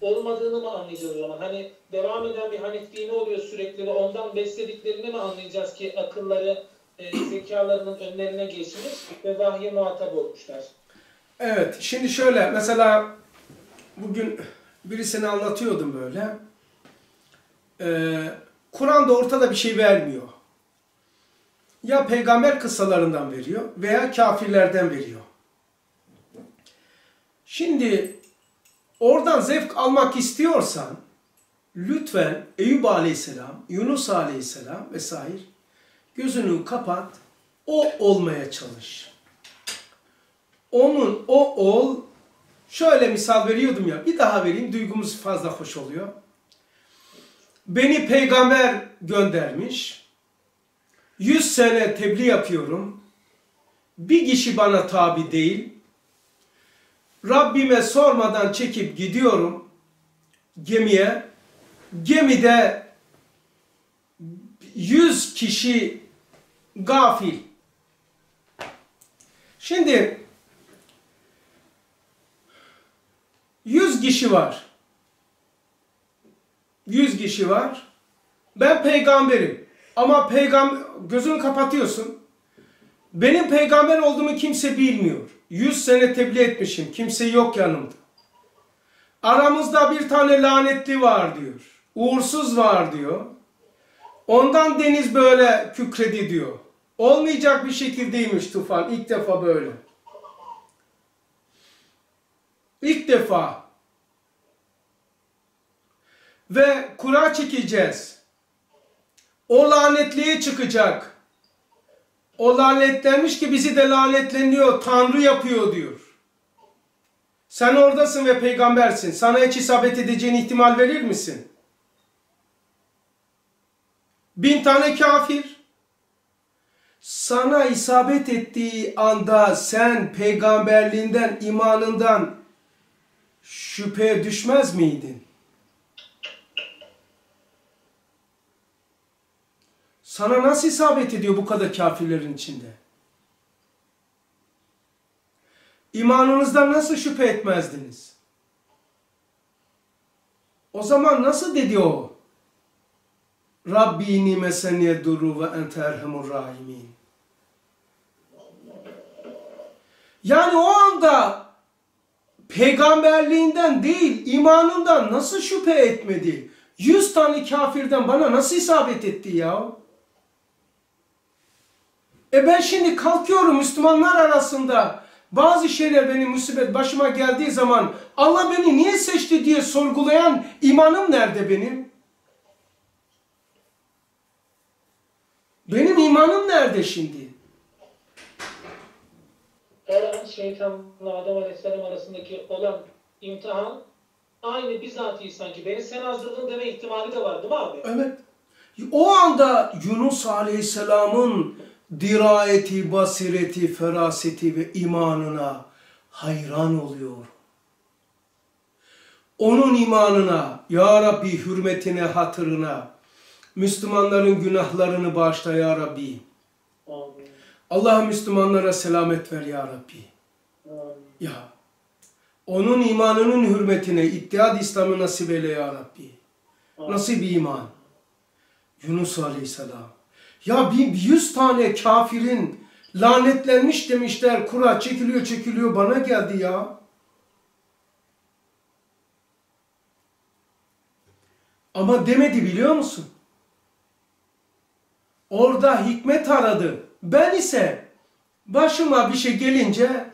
olmadığını mı anlayacağız o zaman? Hani devam eden bir Hanif dini oluyor sürekli ve ondan beslediklerini mi anlayacağız ki akılları e, zekalarının önlerine geçmiş ve vahye muhatap olmuşlar? Evet, şimdi şöyle mesela bugün birisini anlatıyordum böyle. Ee, Kur'an'da ortada bir şey vermiyor. Ya peygamber kıssalarından veriyor veya kafirlerden veriyor. Şimdi oradan zevk almak istiyorsan lütfen Eyüp Aleyhisselam, Yunus Aleyhisselam vesaire gözünü kapat, o olmaya çalış onun o ol şöyle misal veriyordum ya bir daha vereyim duygumuz fazla hoş oluyor. Beni peygamber göndermiş. Yüz sene tebliğ yapıyorum. Bir kişi bana tabi değil. Rabbime sormadan çekip gidiyorum gemiye. Gemide yüz kişi gafil. Şimdi 100 kişi var. 100 kişi var. Ben peygamberim. Ama peygam gözünü kapatıyorsun. Benim peygamber olduğumu kimse bilmiyor. 100 sene tebliğ etmişim. Kimse yok yanımda. Aramızda bir tane lanetli var diyor. Uğursuz var diyor. Ondan deniz böyle kükredi diyor. Olmayacak bir şekildeymiş tufan. İlk defa böyle. İlk defa. Ve kura çekeceğiz. O lanetliğe çıkacak. O lanetlenmiş ki bizi de lanetleniyor, Tanrı yapıyor diyor. Sen oradasın ve peygambersin. Sana hiç isabet edeceğin ihtimal verir misin? Bin tane kafir. Sana isabet ettiği anda sen peygamberliğinden, imanından şüpheye düşmez miydin? Sana nasıl isabet ediyor bu kadar kafirlerin içinde? İmanınızdan nasıl şüphe etmezdiniz? O zaman nasıl dedi o? Rabbi inni meseniye duru ve ente erhamur rahimin. Yani o anda peygamberliğinden değil imanından nasıl şüphe etmedi? Yüz tane kafirden bana nasıl isabet etti ya? E ben şimdi kalkıyorum Müslümanlar arasında bazı şeyler benim musibet başıma geldiği zaman Allah beni niye seçti diye sorgulayan imanım nerede benim? Benim imanım nerede şimdi? Her an şeytanla Adem Aleyhisselam arasındaki olan imtihan aynı bizatihi sanki. Beni sen azdırdın deme ihtimali de var değil mi abi? Evet. O anda Yunus Aleyhisselam'ın dirayeti, basireti, feraseti ve imanına hayran oluyor. Onun imanına, Ya Rabbi hürmetine, hatırına, Müslümanların günahlarını bağışla Ya Rabbi. Amin. Allah Müslümanlara selamet ver Ya Rabbi. Amin. Ya. Onun imanının hürmetine ittihad İslam'ı nasip eyle Ya Rabbi. Nasıl bir iman? Yunus Aleyhisselam. Ya bir yüz tane kafirin lanetlenmiş demişler. Kura çekiliyor çekiliyor bana geldi ya. Ama demedi biliyor musun? Orada hikmet aradı. Ben ise başıma bir şey gelince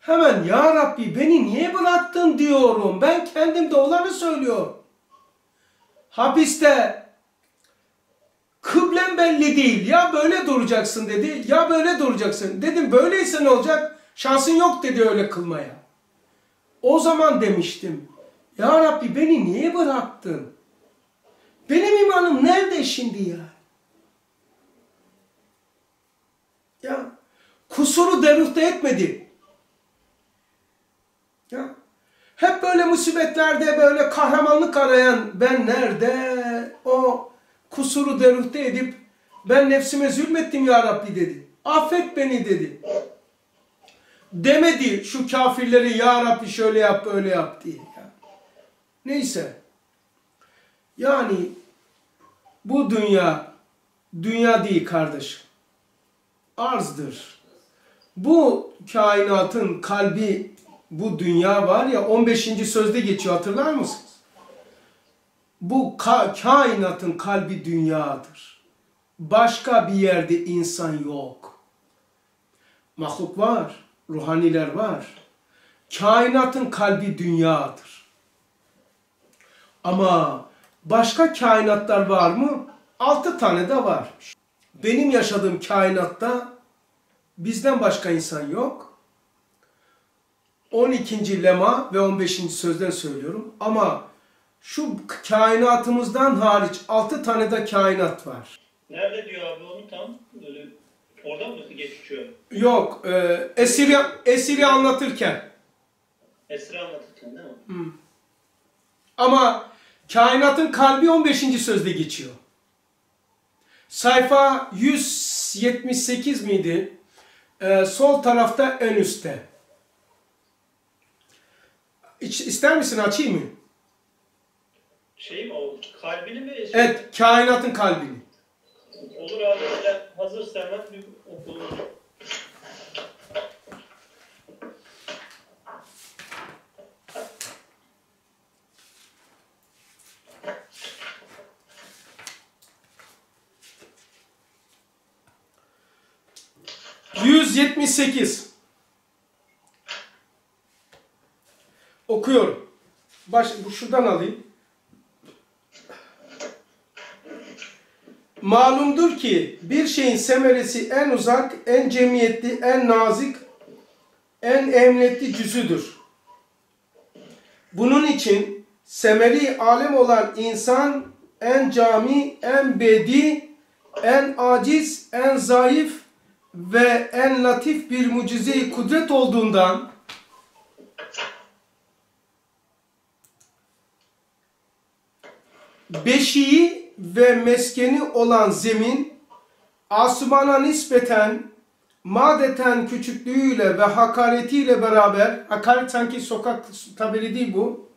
hemen Ya Rabbi beni niye bıraktın diyorum. Ben kendimde olanı söylüyorum. Hapiste kıblen belli değil. Ya böyle duracaksın dedi. Ya böyle duracaksın. Dedim böyleyse ne olacak? Şansın yok dedi öyle kılmaya. O zaman demiştim. Ya Rabbi beni niye bıraktın? Benim imanım nerede şimdi ya? Ya kusuru derufte etmedi. Ya hep böyle musibetlerde böyle kahramanlık arayan ben nerede? O kusuru derufte edip ben nefsime zulmettim ya Rabbi dedi. Affet beni dedi. Demedi şu kafirleri ya Rabbi şöyle yap böyle yap diye. Neyse. Yani bu dünya dünya değil kardeşim. Arzdır. Bu kainatın kalbi bu dünya var ya 15. sözde geçiyor hatırlar mısınız? Bu ka kainatın kalbi dünyadır. Başka bir yerde insan yok. Mahluk var, ruhaniler var. Kainatın kalbi dünyadır. Ama başka kainatlar var mı? Altı tane de var. Benim yaşadığım kainatta bizden başka insan yok. 12. lema ve 15. sözden söylüyorum. Ama şu kainatımızdan hariç 6 tane de kainat var. Nerede diyor abi onu tam? Böyle orada mı geçiyor? Yok, e, esiri, esiri anlatırken. Esra anlatırken değil mi? Ama kainatın kalbi 15. sözde geçiyor. Sayfa 178 miydi? Ee, sol tarafta en üstte. İç, ister misin açayım mı? Şey mi o? Kalbini mi? Evet, kainatın kalbini. Olur abi. Sen hazırsa hemen bir okulun. 178 Okuyorum. Baş, bu şuradan alayım. Malumdur ki bir şeyin semeresi en uzak, en cemiyetli, en nazik, en emniyetli cüzüdür. Bunun için semeri alem olan insan en cami, en bedi, en aciz, en zayıf ve en latif bir mucize-i kudret olduğundan beşiği ve meskeni olan zemin asmana nispeten madeten küçüklüğüyle ve hakaretiyle beraber hakaret sanki sokak tabiri değil bu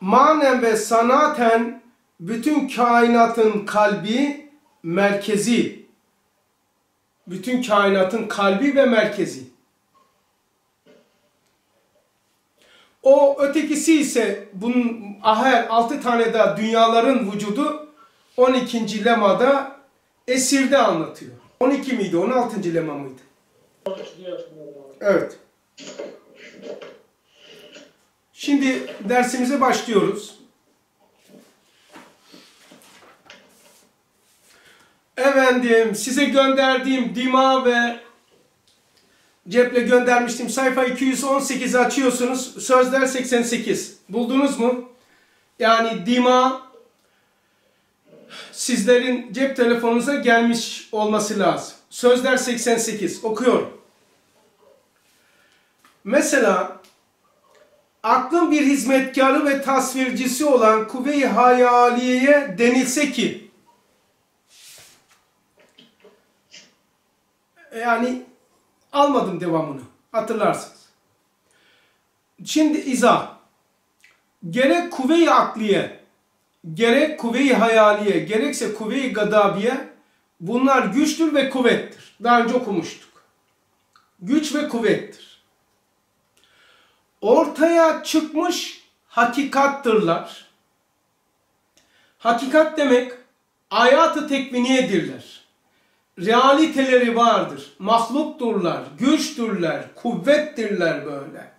manen ve sanaten bütün kainatın kalbi merkezi. Bütün kainatın kalbi ve merkezi O ötekisi ise bunun her altı tane daha dünyaların vücudu 12. lemada esirde anlatıyor. 12 miydi? 16. lema mıydı? Evet. Şimdi dersimize başlıyoruz. Efendim size gönderdiğim dima ve ceple göndermiştim. Sayfa 218 açıyorsunuz. Sözler 88. Buldunuz mu? Yani dima sizlerin cep telefonunuza gelmiş olması lazım. Sözler 88. Okuyorum. Mesela aklın bir hizmetkarı ve tasvircisi olan kuvve-i hayaliyeye denilse ki yani almadım devamını. Hatırlarsınız. Şimdi izah. Gerek kuvve-i akliye, gerek kuvve-i hayaliye, gerekse kuvve-i gadabiye bunlar güçtür ve kuvvettir. Daha önce okumuştuk. Güç ve kuvvettir. Ortaya çıkmış hakikattırlar. Hakikat demek hayatı tekviniyedirler realiteleri vardır. Mahlukturlar, güçtürler, kuvvettirler böyle.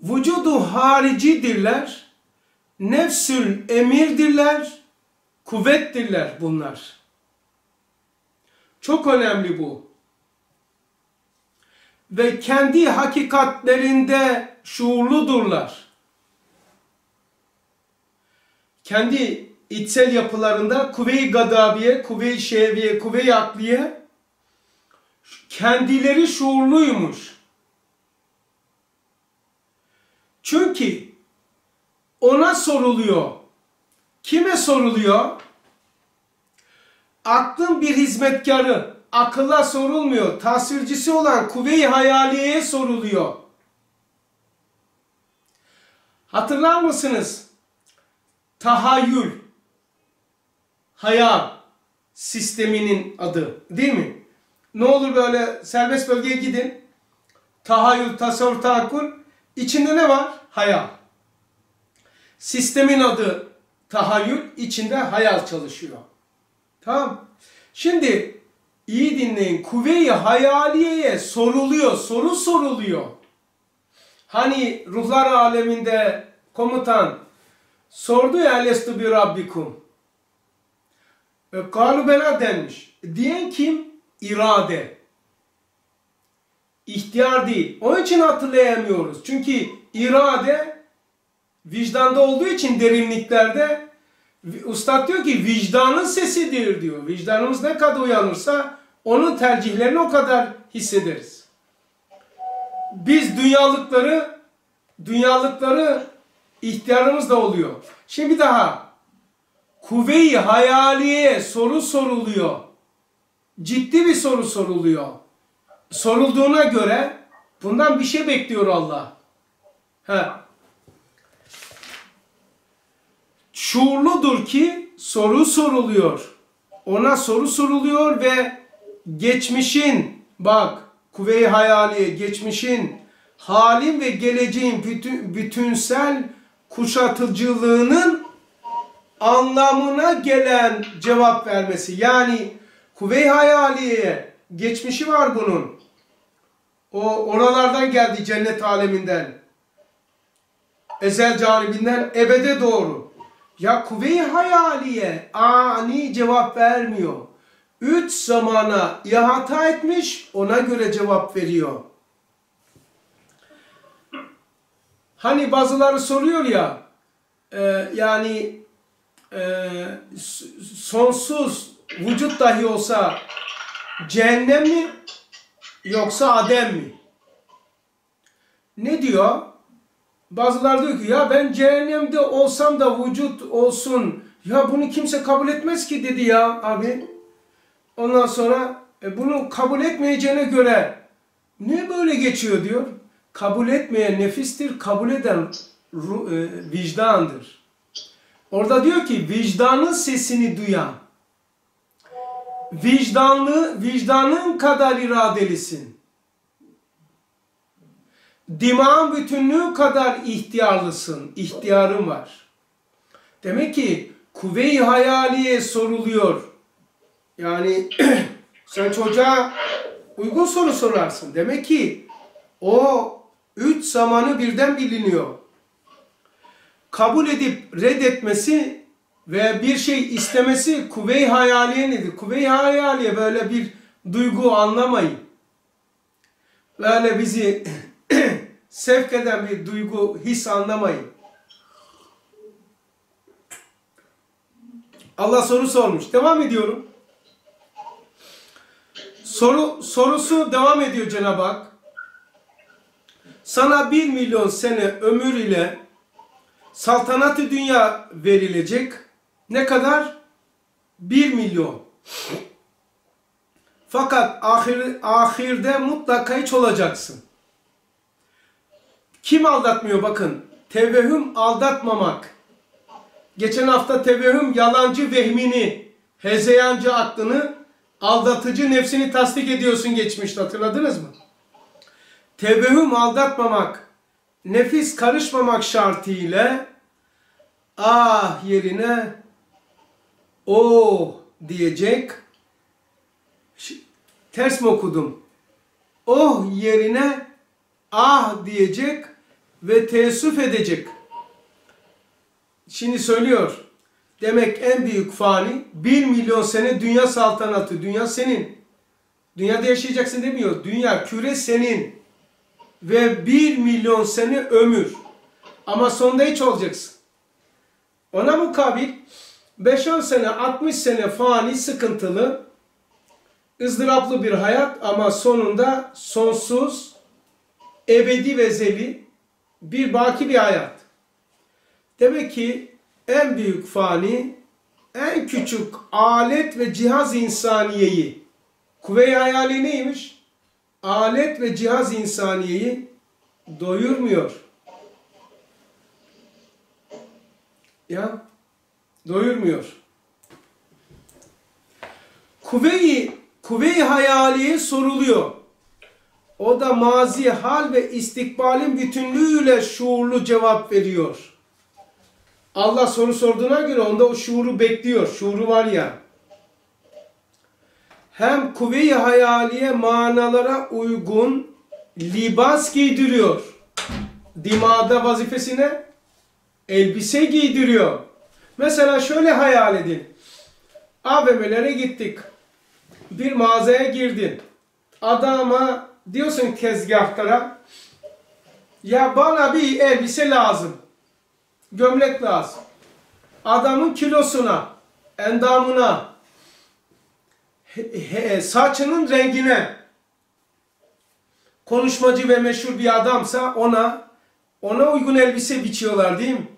Vücudu haricidirler, nefsül emirdirler, kuvvettirler bunlar. Çok önemli bu. Ve kendi hakikatlerinde şuurludurlar. Kendi içsel yapılarında kuvve-i gadabiye, kuvve-i şehviye, kuvve-i akliye kendileri şuurluymuş. Çünkü ona soruluyor. Kime soruluyor? Aklın bir hizmetkarı, akılla sorulmuyor. Tasvircisi olan kuvve-i hayaliyeye soruluyor. Hatırlar mısınız? Tahayyül, hayal sisteminin adı değil mi? Ne olur böyle serbest bölgeye gidin. Tahayyül, tasavvur, tahakkül. İçinde ne var? Hayal. Sistemin adı tahayyül, içinde hayal çalışıyor. Tamam. Şimdi iyi dinleyin. Kuvve-i hayaliyeye soruluyor, soru soruluyor. Hani ruhlar aleminde komutan sordu ya lestu bi rabbikum. E, Kalu bela denmiş. Diyen kim? İrade. İhtiyar değil. Onun için hatırlayamıyoruz. Çünkü irade vicdanda olduğu için derinliklerde Ustad diyor ki vicdanın sesidir diyor. Vicdanımız ne kadar uyanırsa onun tercihlerini o kadar hissederiz. Biz dünyalıkları dünyalıkları ihtiyarımız da oluyor. Şimdi daha kuvve-i hayaliye soru soruluyor. Ciddi bir soru soruluyor. Sorulduğuna göre bundan bir şey bekliyor Allah. Ha. Şuurludur ki soru soruluyor. Ona soru soruluyor ve geçmişin bak kuvve-i hayaliye geçmişin halin ve geleceğin bütün, bütünsel kuşatıcılığının anlamına gelen cevap vermesi. Yani Kuvve-i Hayaliye geçmişi var bunun. O oralardan geldi cennet aleminden. Ezel canibinden ebede doğru. Ya kuvve-i hayaliye ani cevap vermiyor. Üç zamana ihata etmiş ona göre cevap veriyor. Hani bazıları soruyor ya e, yani e, sonsuz vücut dahi olsa cehennem mi yoksa adem mi? Ne diyor? Bazıları diyor ki ya ben cehennemde olsam da vücut olsun. Ya bunu kimse kabul etmez ki dedi ya abi. Ondan sonra e, bunu kabul etmeyeceğine göre ne böyle geçiyor diyor. Kabul etmeyen nefistir, kabul eden e, vicdandır. Orada diyor ki vicdanın sesini duyan. Vicdanlı, vicdanın kadar iradelisin. Dimağın bütünlüğü kadar ihtiyarlısın. İhtiyarın var. Demek ki kuvve-i hayaliye soruluyor. Yani *clears throat* sen çocuğa uygun soru sorarsın. Demek ki o üç zamanı birden biliniyor. Kabul edip reddetmesi ve bir şey istemesi kuvve-i hayaliye nedir? Kuvve-i hayaliye böyle bir duygu anlamayın. Böyle bizi *clears throat* sevk eden bir duygu, his anlamayın. Allah soru sormuş. Devam ediyorum. Soru sorusu devam ediyor Cenab-ı Hak. Sana bir milyon sene ömür ile saltanatı dünya verilecek. Ne kadar? Bir milyon. Fakat ahir, ahirde mutlaka hiç olacaksın. Kim aldatmıyor bakın. Tevehüm aldatmamak. Geçen hafta tevehüm yalancı vehmini, hezeyancı aklını, aldatıcı nefsini tasdik ediyorsun geçmişte hatırladınız mı? Tevehüm aldatmamak, nefis karışmamak şartıyla ah yerine o diyecek. Ters mi okudum? Oh yerine ah diyecek ve teessüf edecek. Şimdi söylüyor. Demek en büyük fani bir milyon sene dünya saltanatı. Dünya senin. Dünyada yaşayacaksın demiyor. Dünya küre senin. Ve bir milyon sene ömür. Ama sonunda hiç olacaksın. Ona mukabil 5-10 sene 60 sene fani sıkıntılı ızdıraplı bir hayat ama sonunda sonsuz ebedi ve zeli bir baki bir hayat. Demek ki en büyük fani, en küçük alet ve cihaz insaniyeyi, kuvve-i hayali neymiş? Alet ve cihaz insaniyeyi doyurmuyor. Ya, doyurmuyor. Kuvve-i, kuvve-i hayaliye soruluyor. O da mazi, hal ve istikbalin bütünlüğüyle şuurlu cevap veriyor. Allah soru sorduğuna göre onda o şuuru bekliyor. Şuuru var ya. Hem kuvve-i hayaliye manalara uygun libas giydiriyor. Dimağda vazifesine elbise giydiriyor. Mesela şöyle hayal edin. AVM'lere gittik. Bir mağazaya girdin. Adama diyorsun tezgahtara ya bana bir elbise lazım. Gömlek lazım. Adamın kilosuna, endamına, saçının rengine konuşmacı ve meşhur bir adamsa ona ona uygun elbise biçiyorlar değil mi?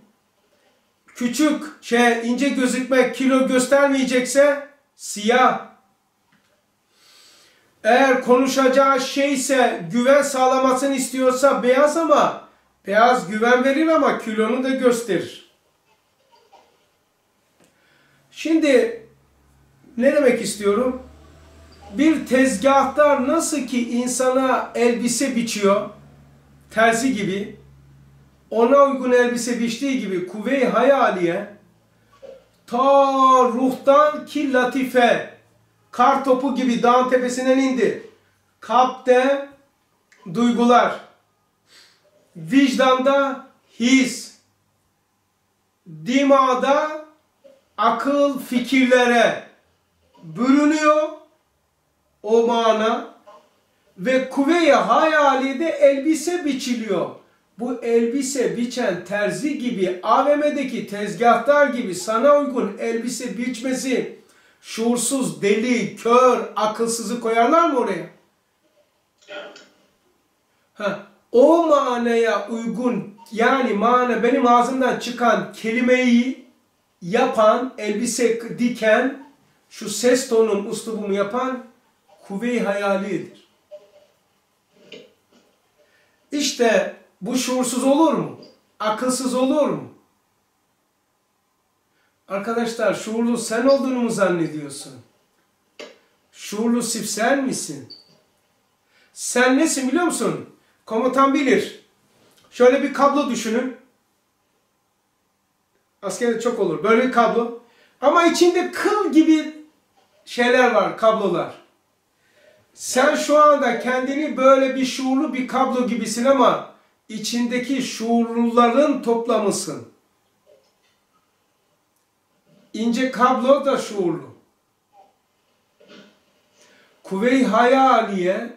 Küçük, şey ince gözükmek, kilo göstermeyecekse siyah. Eğer konuşacağı şeyse güven sağlamasını istiyorsa beyaz ama beyaz güven verir ama kilonu da gösterir. Şimdi ne demek istiyorum? Bir tezgahtar nasıl ki insana elbise biçiyor, terzi gibi, ona uygun elbise biçtiği gibi kuvve-i hayaliye, ta ruhtan ki latife, Kar topu gibi dağın tepesinden indi. Kalpte duygular. Vicdanda his. Dimağda akıl fikirlere bürünüyor o mana ve kuvve-i hayalide elbise biçiliyor. Bu elbise biçen terzi gibi AVM'deki tezgahtar gibi sana uygun elbise biçmesi şuursuz, deli, kör, akılsızı koyarlar mı oraya? Ha, o manaya uygun yani mana benim ağzımdan çıkan kelimeyi yapan, elbise diken, şu ses tonum, uslubumu yapan kuvve-i hayalidir. İşte bu şuursuz olur mu? Akılsız olur mu? Arkadaşlar şuurlu sen olduğunu mu zannediyorsun? Şuurlu sif sen misin? Sen nesin biliyor musun? Komutan bilir. Şöyle bir kablo düşünün. Askerde çok olur. Böyle bir kablo. Ama içinde kıl gibi şeyler var, kablolar. Sen şu anda kendini böyle bir şuurlu bir kablo gibisin ama içindeki şuurluların toplamısın. İnce kablo da şuurlu. Kuvve-i hayaliye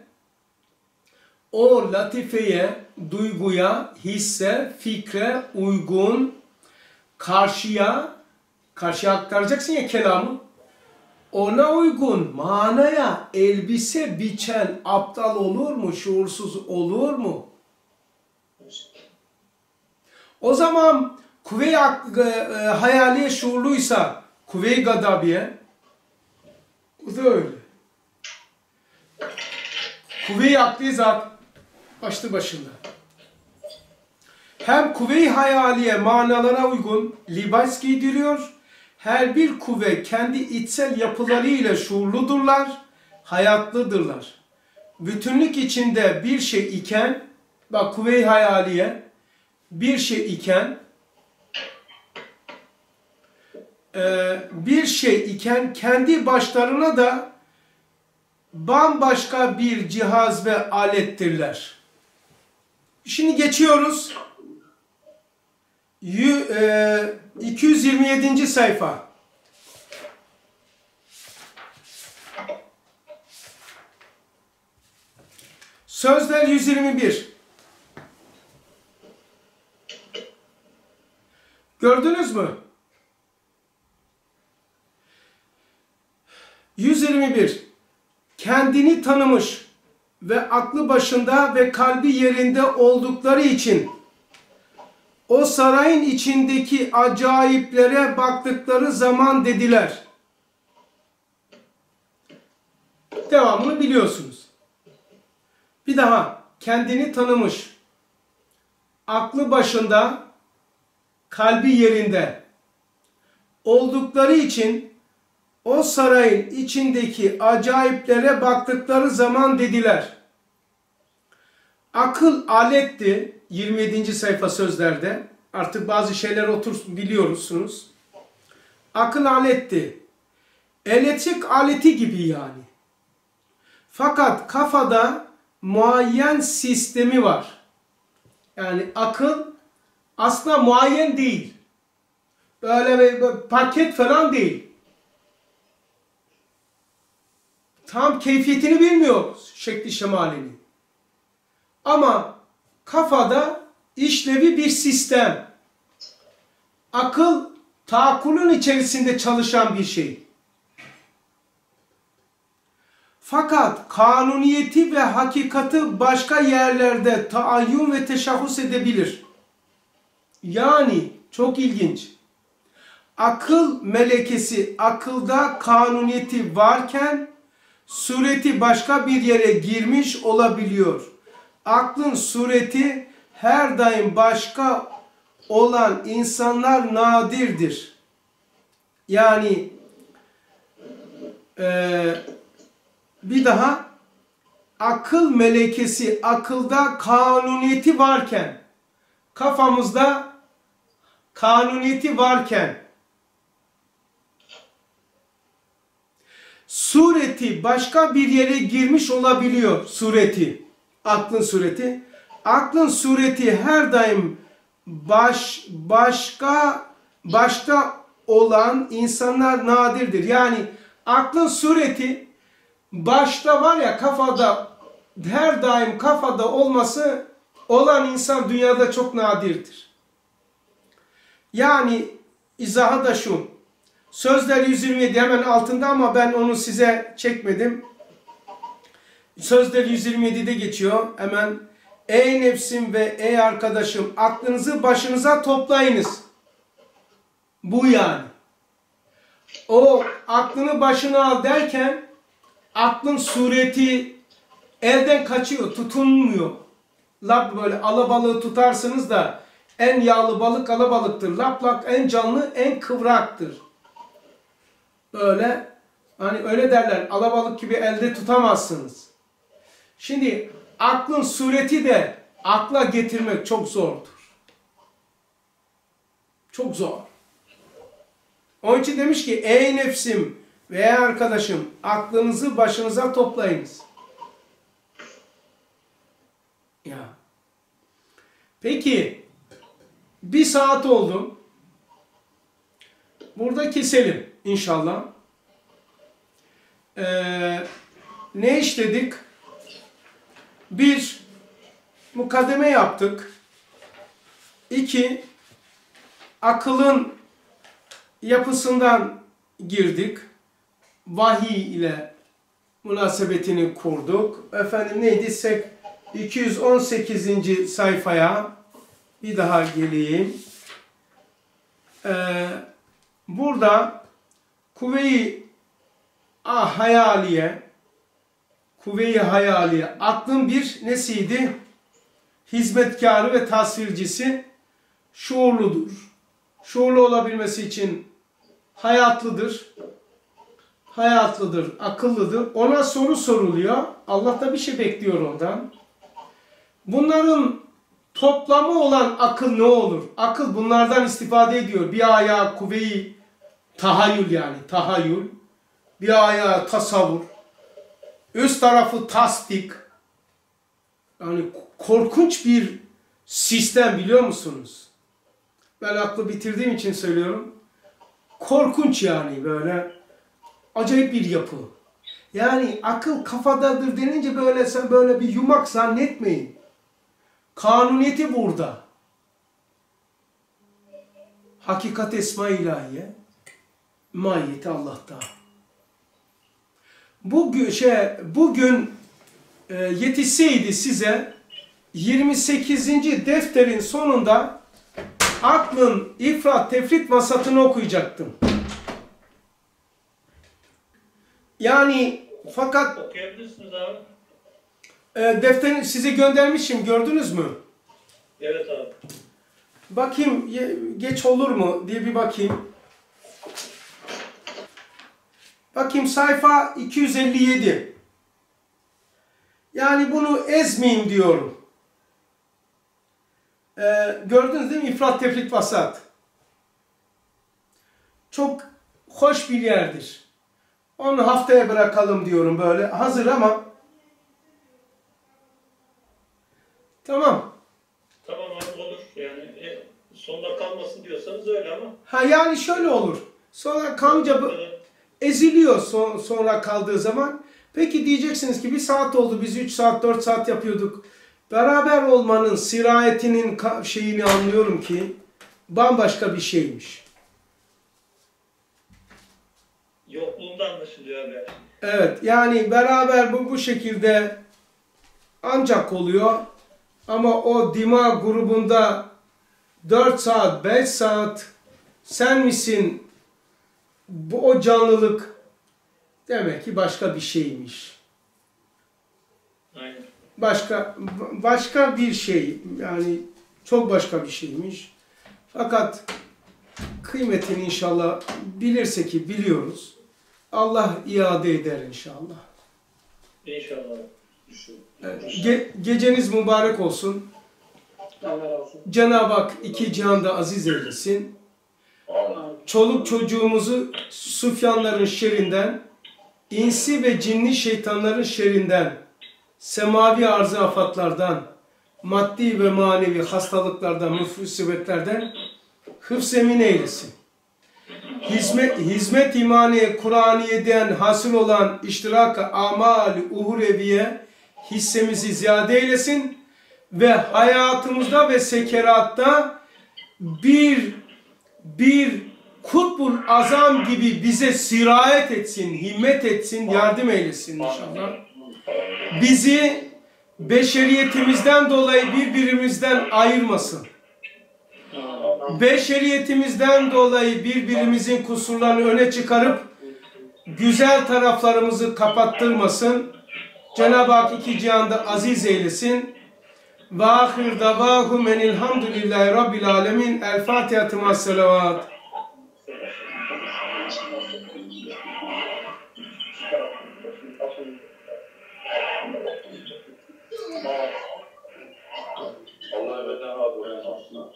o latifeye, duyguya, hisse, fikre uygun karşıya, karşıya aktaracaksın ya kelamı. Ona uygun manaya elbise biçen aptal olur mu, şuursuz olur mu? O zaman kuvve-i ak- e, e, hayaliye şuurluysa kuvve-i gadabiye bu da öyle. Kuvve-i akli zat başlı başında. Hem kuvve-i hayaliye manalara uygun libas giydiriyor, her bir kuvve kendi içsel yapılarıyla şuurludurlar, hayatlıdırlar. Bütünlük içinde bir şey iken, bak kuvve-i hayaliye, bir şey iken, e, bir şey iken kendi başlarına da bambaşka bir cihaz ve alettirler. Şimdi geçiyoruz. Yü- e, 227. sayfa. Sözler 121. Gördünüz mü? 121. Kendini tanımış ve aklı başında ve kalbi yerinde oldukları için o sarayın içindeki acayiplere baktıkları zaman dediler. Devamını biliyorsunuz. Bir daha kendini tanımış, aklı başında, kalbi yerinde oldukları için o sarayın içindeki acayiplere baktıkları zaman dediler. Akıl aletti 27. sayfa sözlerde. Artık bazı şeyler otur biliyorsunuz. Akıl aletti. Elektrik aleti gibi yani. Fakat kafada muayyen sistemi var. Yani akıl aslında muayyen değil. Böyle bir paket falan değil. Tam keyfiyetini bilmiyoruz şekli şemalini. Ama kafada işlevi bir sistem. Akıl taakkulun içerisinde çalışan bir şey. Fakat kanuniyeti ve hakikati başka yerlerde taayyün ve teşahhus edebilir. Yani çok ilginç. Akıl melekesi akılda kanuniyeti varken sureti başka bir yere girmiş olabiliyor. Aklın sureti her daim başka olan insanlar nadirdir. Yani e, bir daha akıl melekesi akılda kanuniyeti varken kafamızda kanuniyeti varken sureti başka bir yere girmiş olabiliyor sureti. Aklın sureti. Aklın sureti her daim baş başka başta olan insanlar nadirdir. Yani aklın sureti başta var ya kafada her daim kafada olması olan insan dünyada çok nadirdir. Yani izahı da şu. Sözler 127 hemen altında ama ben onu size çekmedim. Sözler 127'de geçiyor. Hemen ey nefsim ve ey arkadaşım aklınızı başınıza toplayınız. Bu yani. O aklını başına al derken aklın sureti elden kaçıyor, tutunmuyor. Lap böyle alabalığı tutarsınız da en yağlı balık alabalıktır. Laplak en canlı, en kıvraktır. Böyle hani öyle derler alabalık gibi elde tutamazsınız. Şimdi aklın sureti de akla getirmek çok zordur. Çok zor. Onun için demiş ki ey nefsim veya arkadaşım aklınızı başınıza toplayınız. Ya. Peki bir saat oldu. Burada keselim inşallah. Ee, ne işledik? Bir, mukaddeme yaptık. İki, akılın yapısından girdik. Vahiy ile münasebetini kurduk. Efendim neydi? Sek 218. sayfaya bir daha geleyim. Ee, burada kuvve-i ah, hayaliye kuvve-i hayaliye aklın bir nesiydi? Hizmetkarı ve tasvircisi şuurludur. Şuurlu olabilmesi için hayatlıdır. Hayatlıdır, akıllıdır. Ona soru soruluyor. Allah da bir şey bekliyor ondan. Bunların toplamı olan akıl ne olur? Akıl bunlardan istifade ediyor. Bir ayağı kuvve-i tahayyül yani tahayyül. Bir ayağı tasavvur. Üst tarafı tasdik. Yani korkunç bir sistem biliyor musunuz? Ben aklı bitirdiğim için söylüyorum. Korkunç yani böyle acayip bir yapı. Yani akıl kafadadır denince böyle sen böyle bir yumak zannetmeyin. Kanuniyeti burada. Hakikat esma ilahiye. Mahiyeti Allah'ta. Bugün şey bugün e, yetişseydi size 28. defterin sonunda aklın ifrat tefrit vasatını okuyacaktım. Yani fakat Okuyabilirsiniz abi. e, defterini size göndermişim gördünüz mü? Evet abi. Bakayım geç olur mu diye bir bakayım. Bakayım sayfa 257. Yani bunu ezmeyeyim diyorum. Ee, gördünüz değil mi? İfrat tefrit vasat. Çok hoş bir yerdir. Onu haftaya bırakalım diyorum böyle. Hazır ama. Tamam. Tamam abi olur. Yani e, sonda kalmasın diyorsanız öyle ama. Ha yani şöyle olur. Sonra kanca bu- eziliyor son, sonra kaldığı zaman. Peki diyeceksiniz ki bir saat oldu biz 3 saat 4 saat yapıyorduk. Beraber olmanın sirayetinin şeyini anlıyorum ki bambaşka bir şeymiş. Yokluğunda anlaşılıyor abi. Evet yani beraber bu bu şekilde ancak oluyor. Ama o dima grubunda 4 saat 5 saat sen misin bu o canlılık demek ki başka bir şeymiş. Aynen. Başka başka bir şey yani çok başka bir şeymiş. Fakat kıymetini inşallah bilirse ki biliyoruz. Allah iade eder inşallah. İnşallah. Evet, ge- geceniz mübarek olsun. Cenab-ı Hak iki cihanda aziz eylesin. Çoluk çocuğumuzu Süfyanların şerrinden insi ve cinni şeytanların şerrinden, semavi arzı afatlardan, maddi ve manevi hastalıklardan, musibetlerden hıfz emin eylesin. Hizmet, hizmet imaniye, Kur'aniye'den hasıl olan iştirak-ı amal uhureviye hissemizi ziyade eylesin ve hayatımızda ve sekeratta bir bir kutbul azam gibi bize sirayet etsin, himmet etsin, yardım eylesin inşallah. Bizi beşeriyetimizden dolayı birbirimizden ayırmasın. Beşeriyetimizden dolayı birbirimizin kusurlarını öne çıkarıp güzel taraflarımızı kapattırmasın. Cenab-ı Hak iki cihanda aziz eylesin. Ve ahir davahum enilhamdülillahi rabbil alemin. El Fatiha ma selavat. Allah ebeden razı olsun.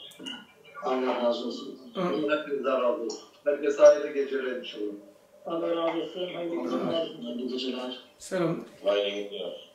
Allah razı olsun. Hepinizden razı olsun. Herkese hayırlı geceler inşallah. Allah razı olsun. Hayırlı geceler. Selam. Hayırlı günler.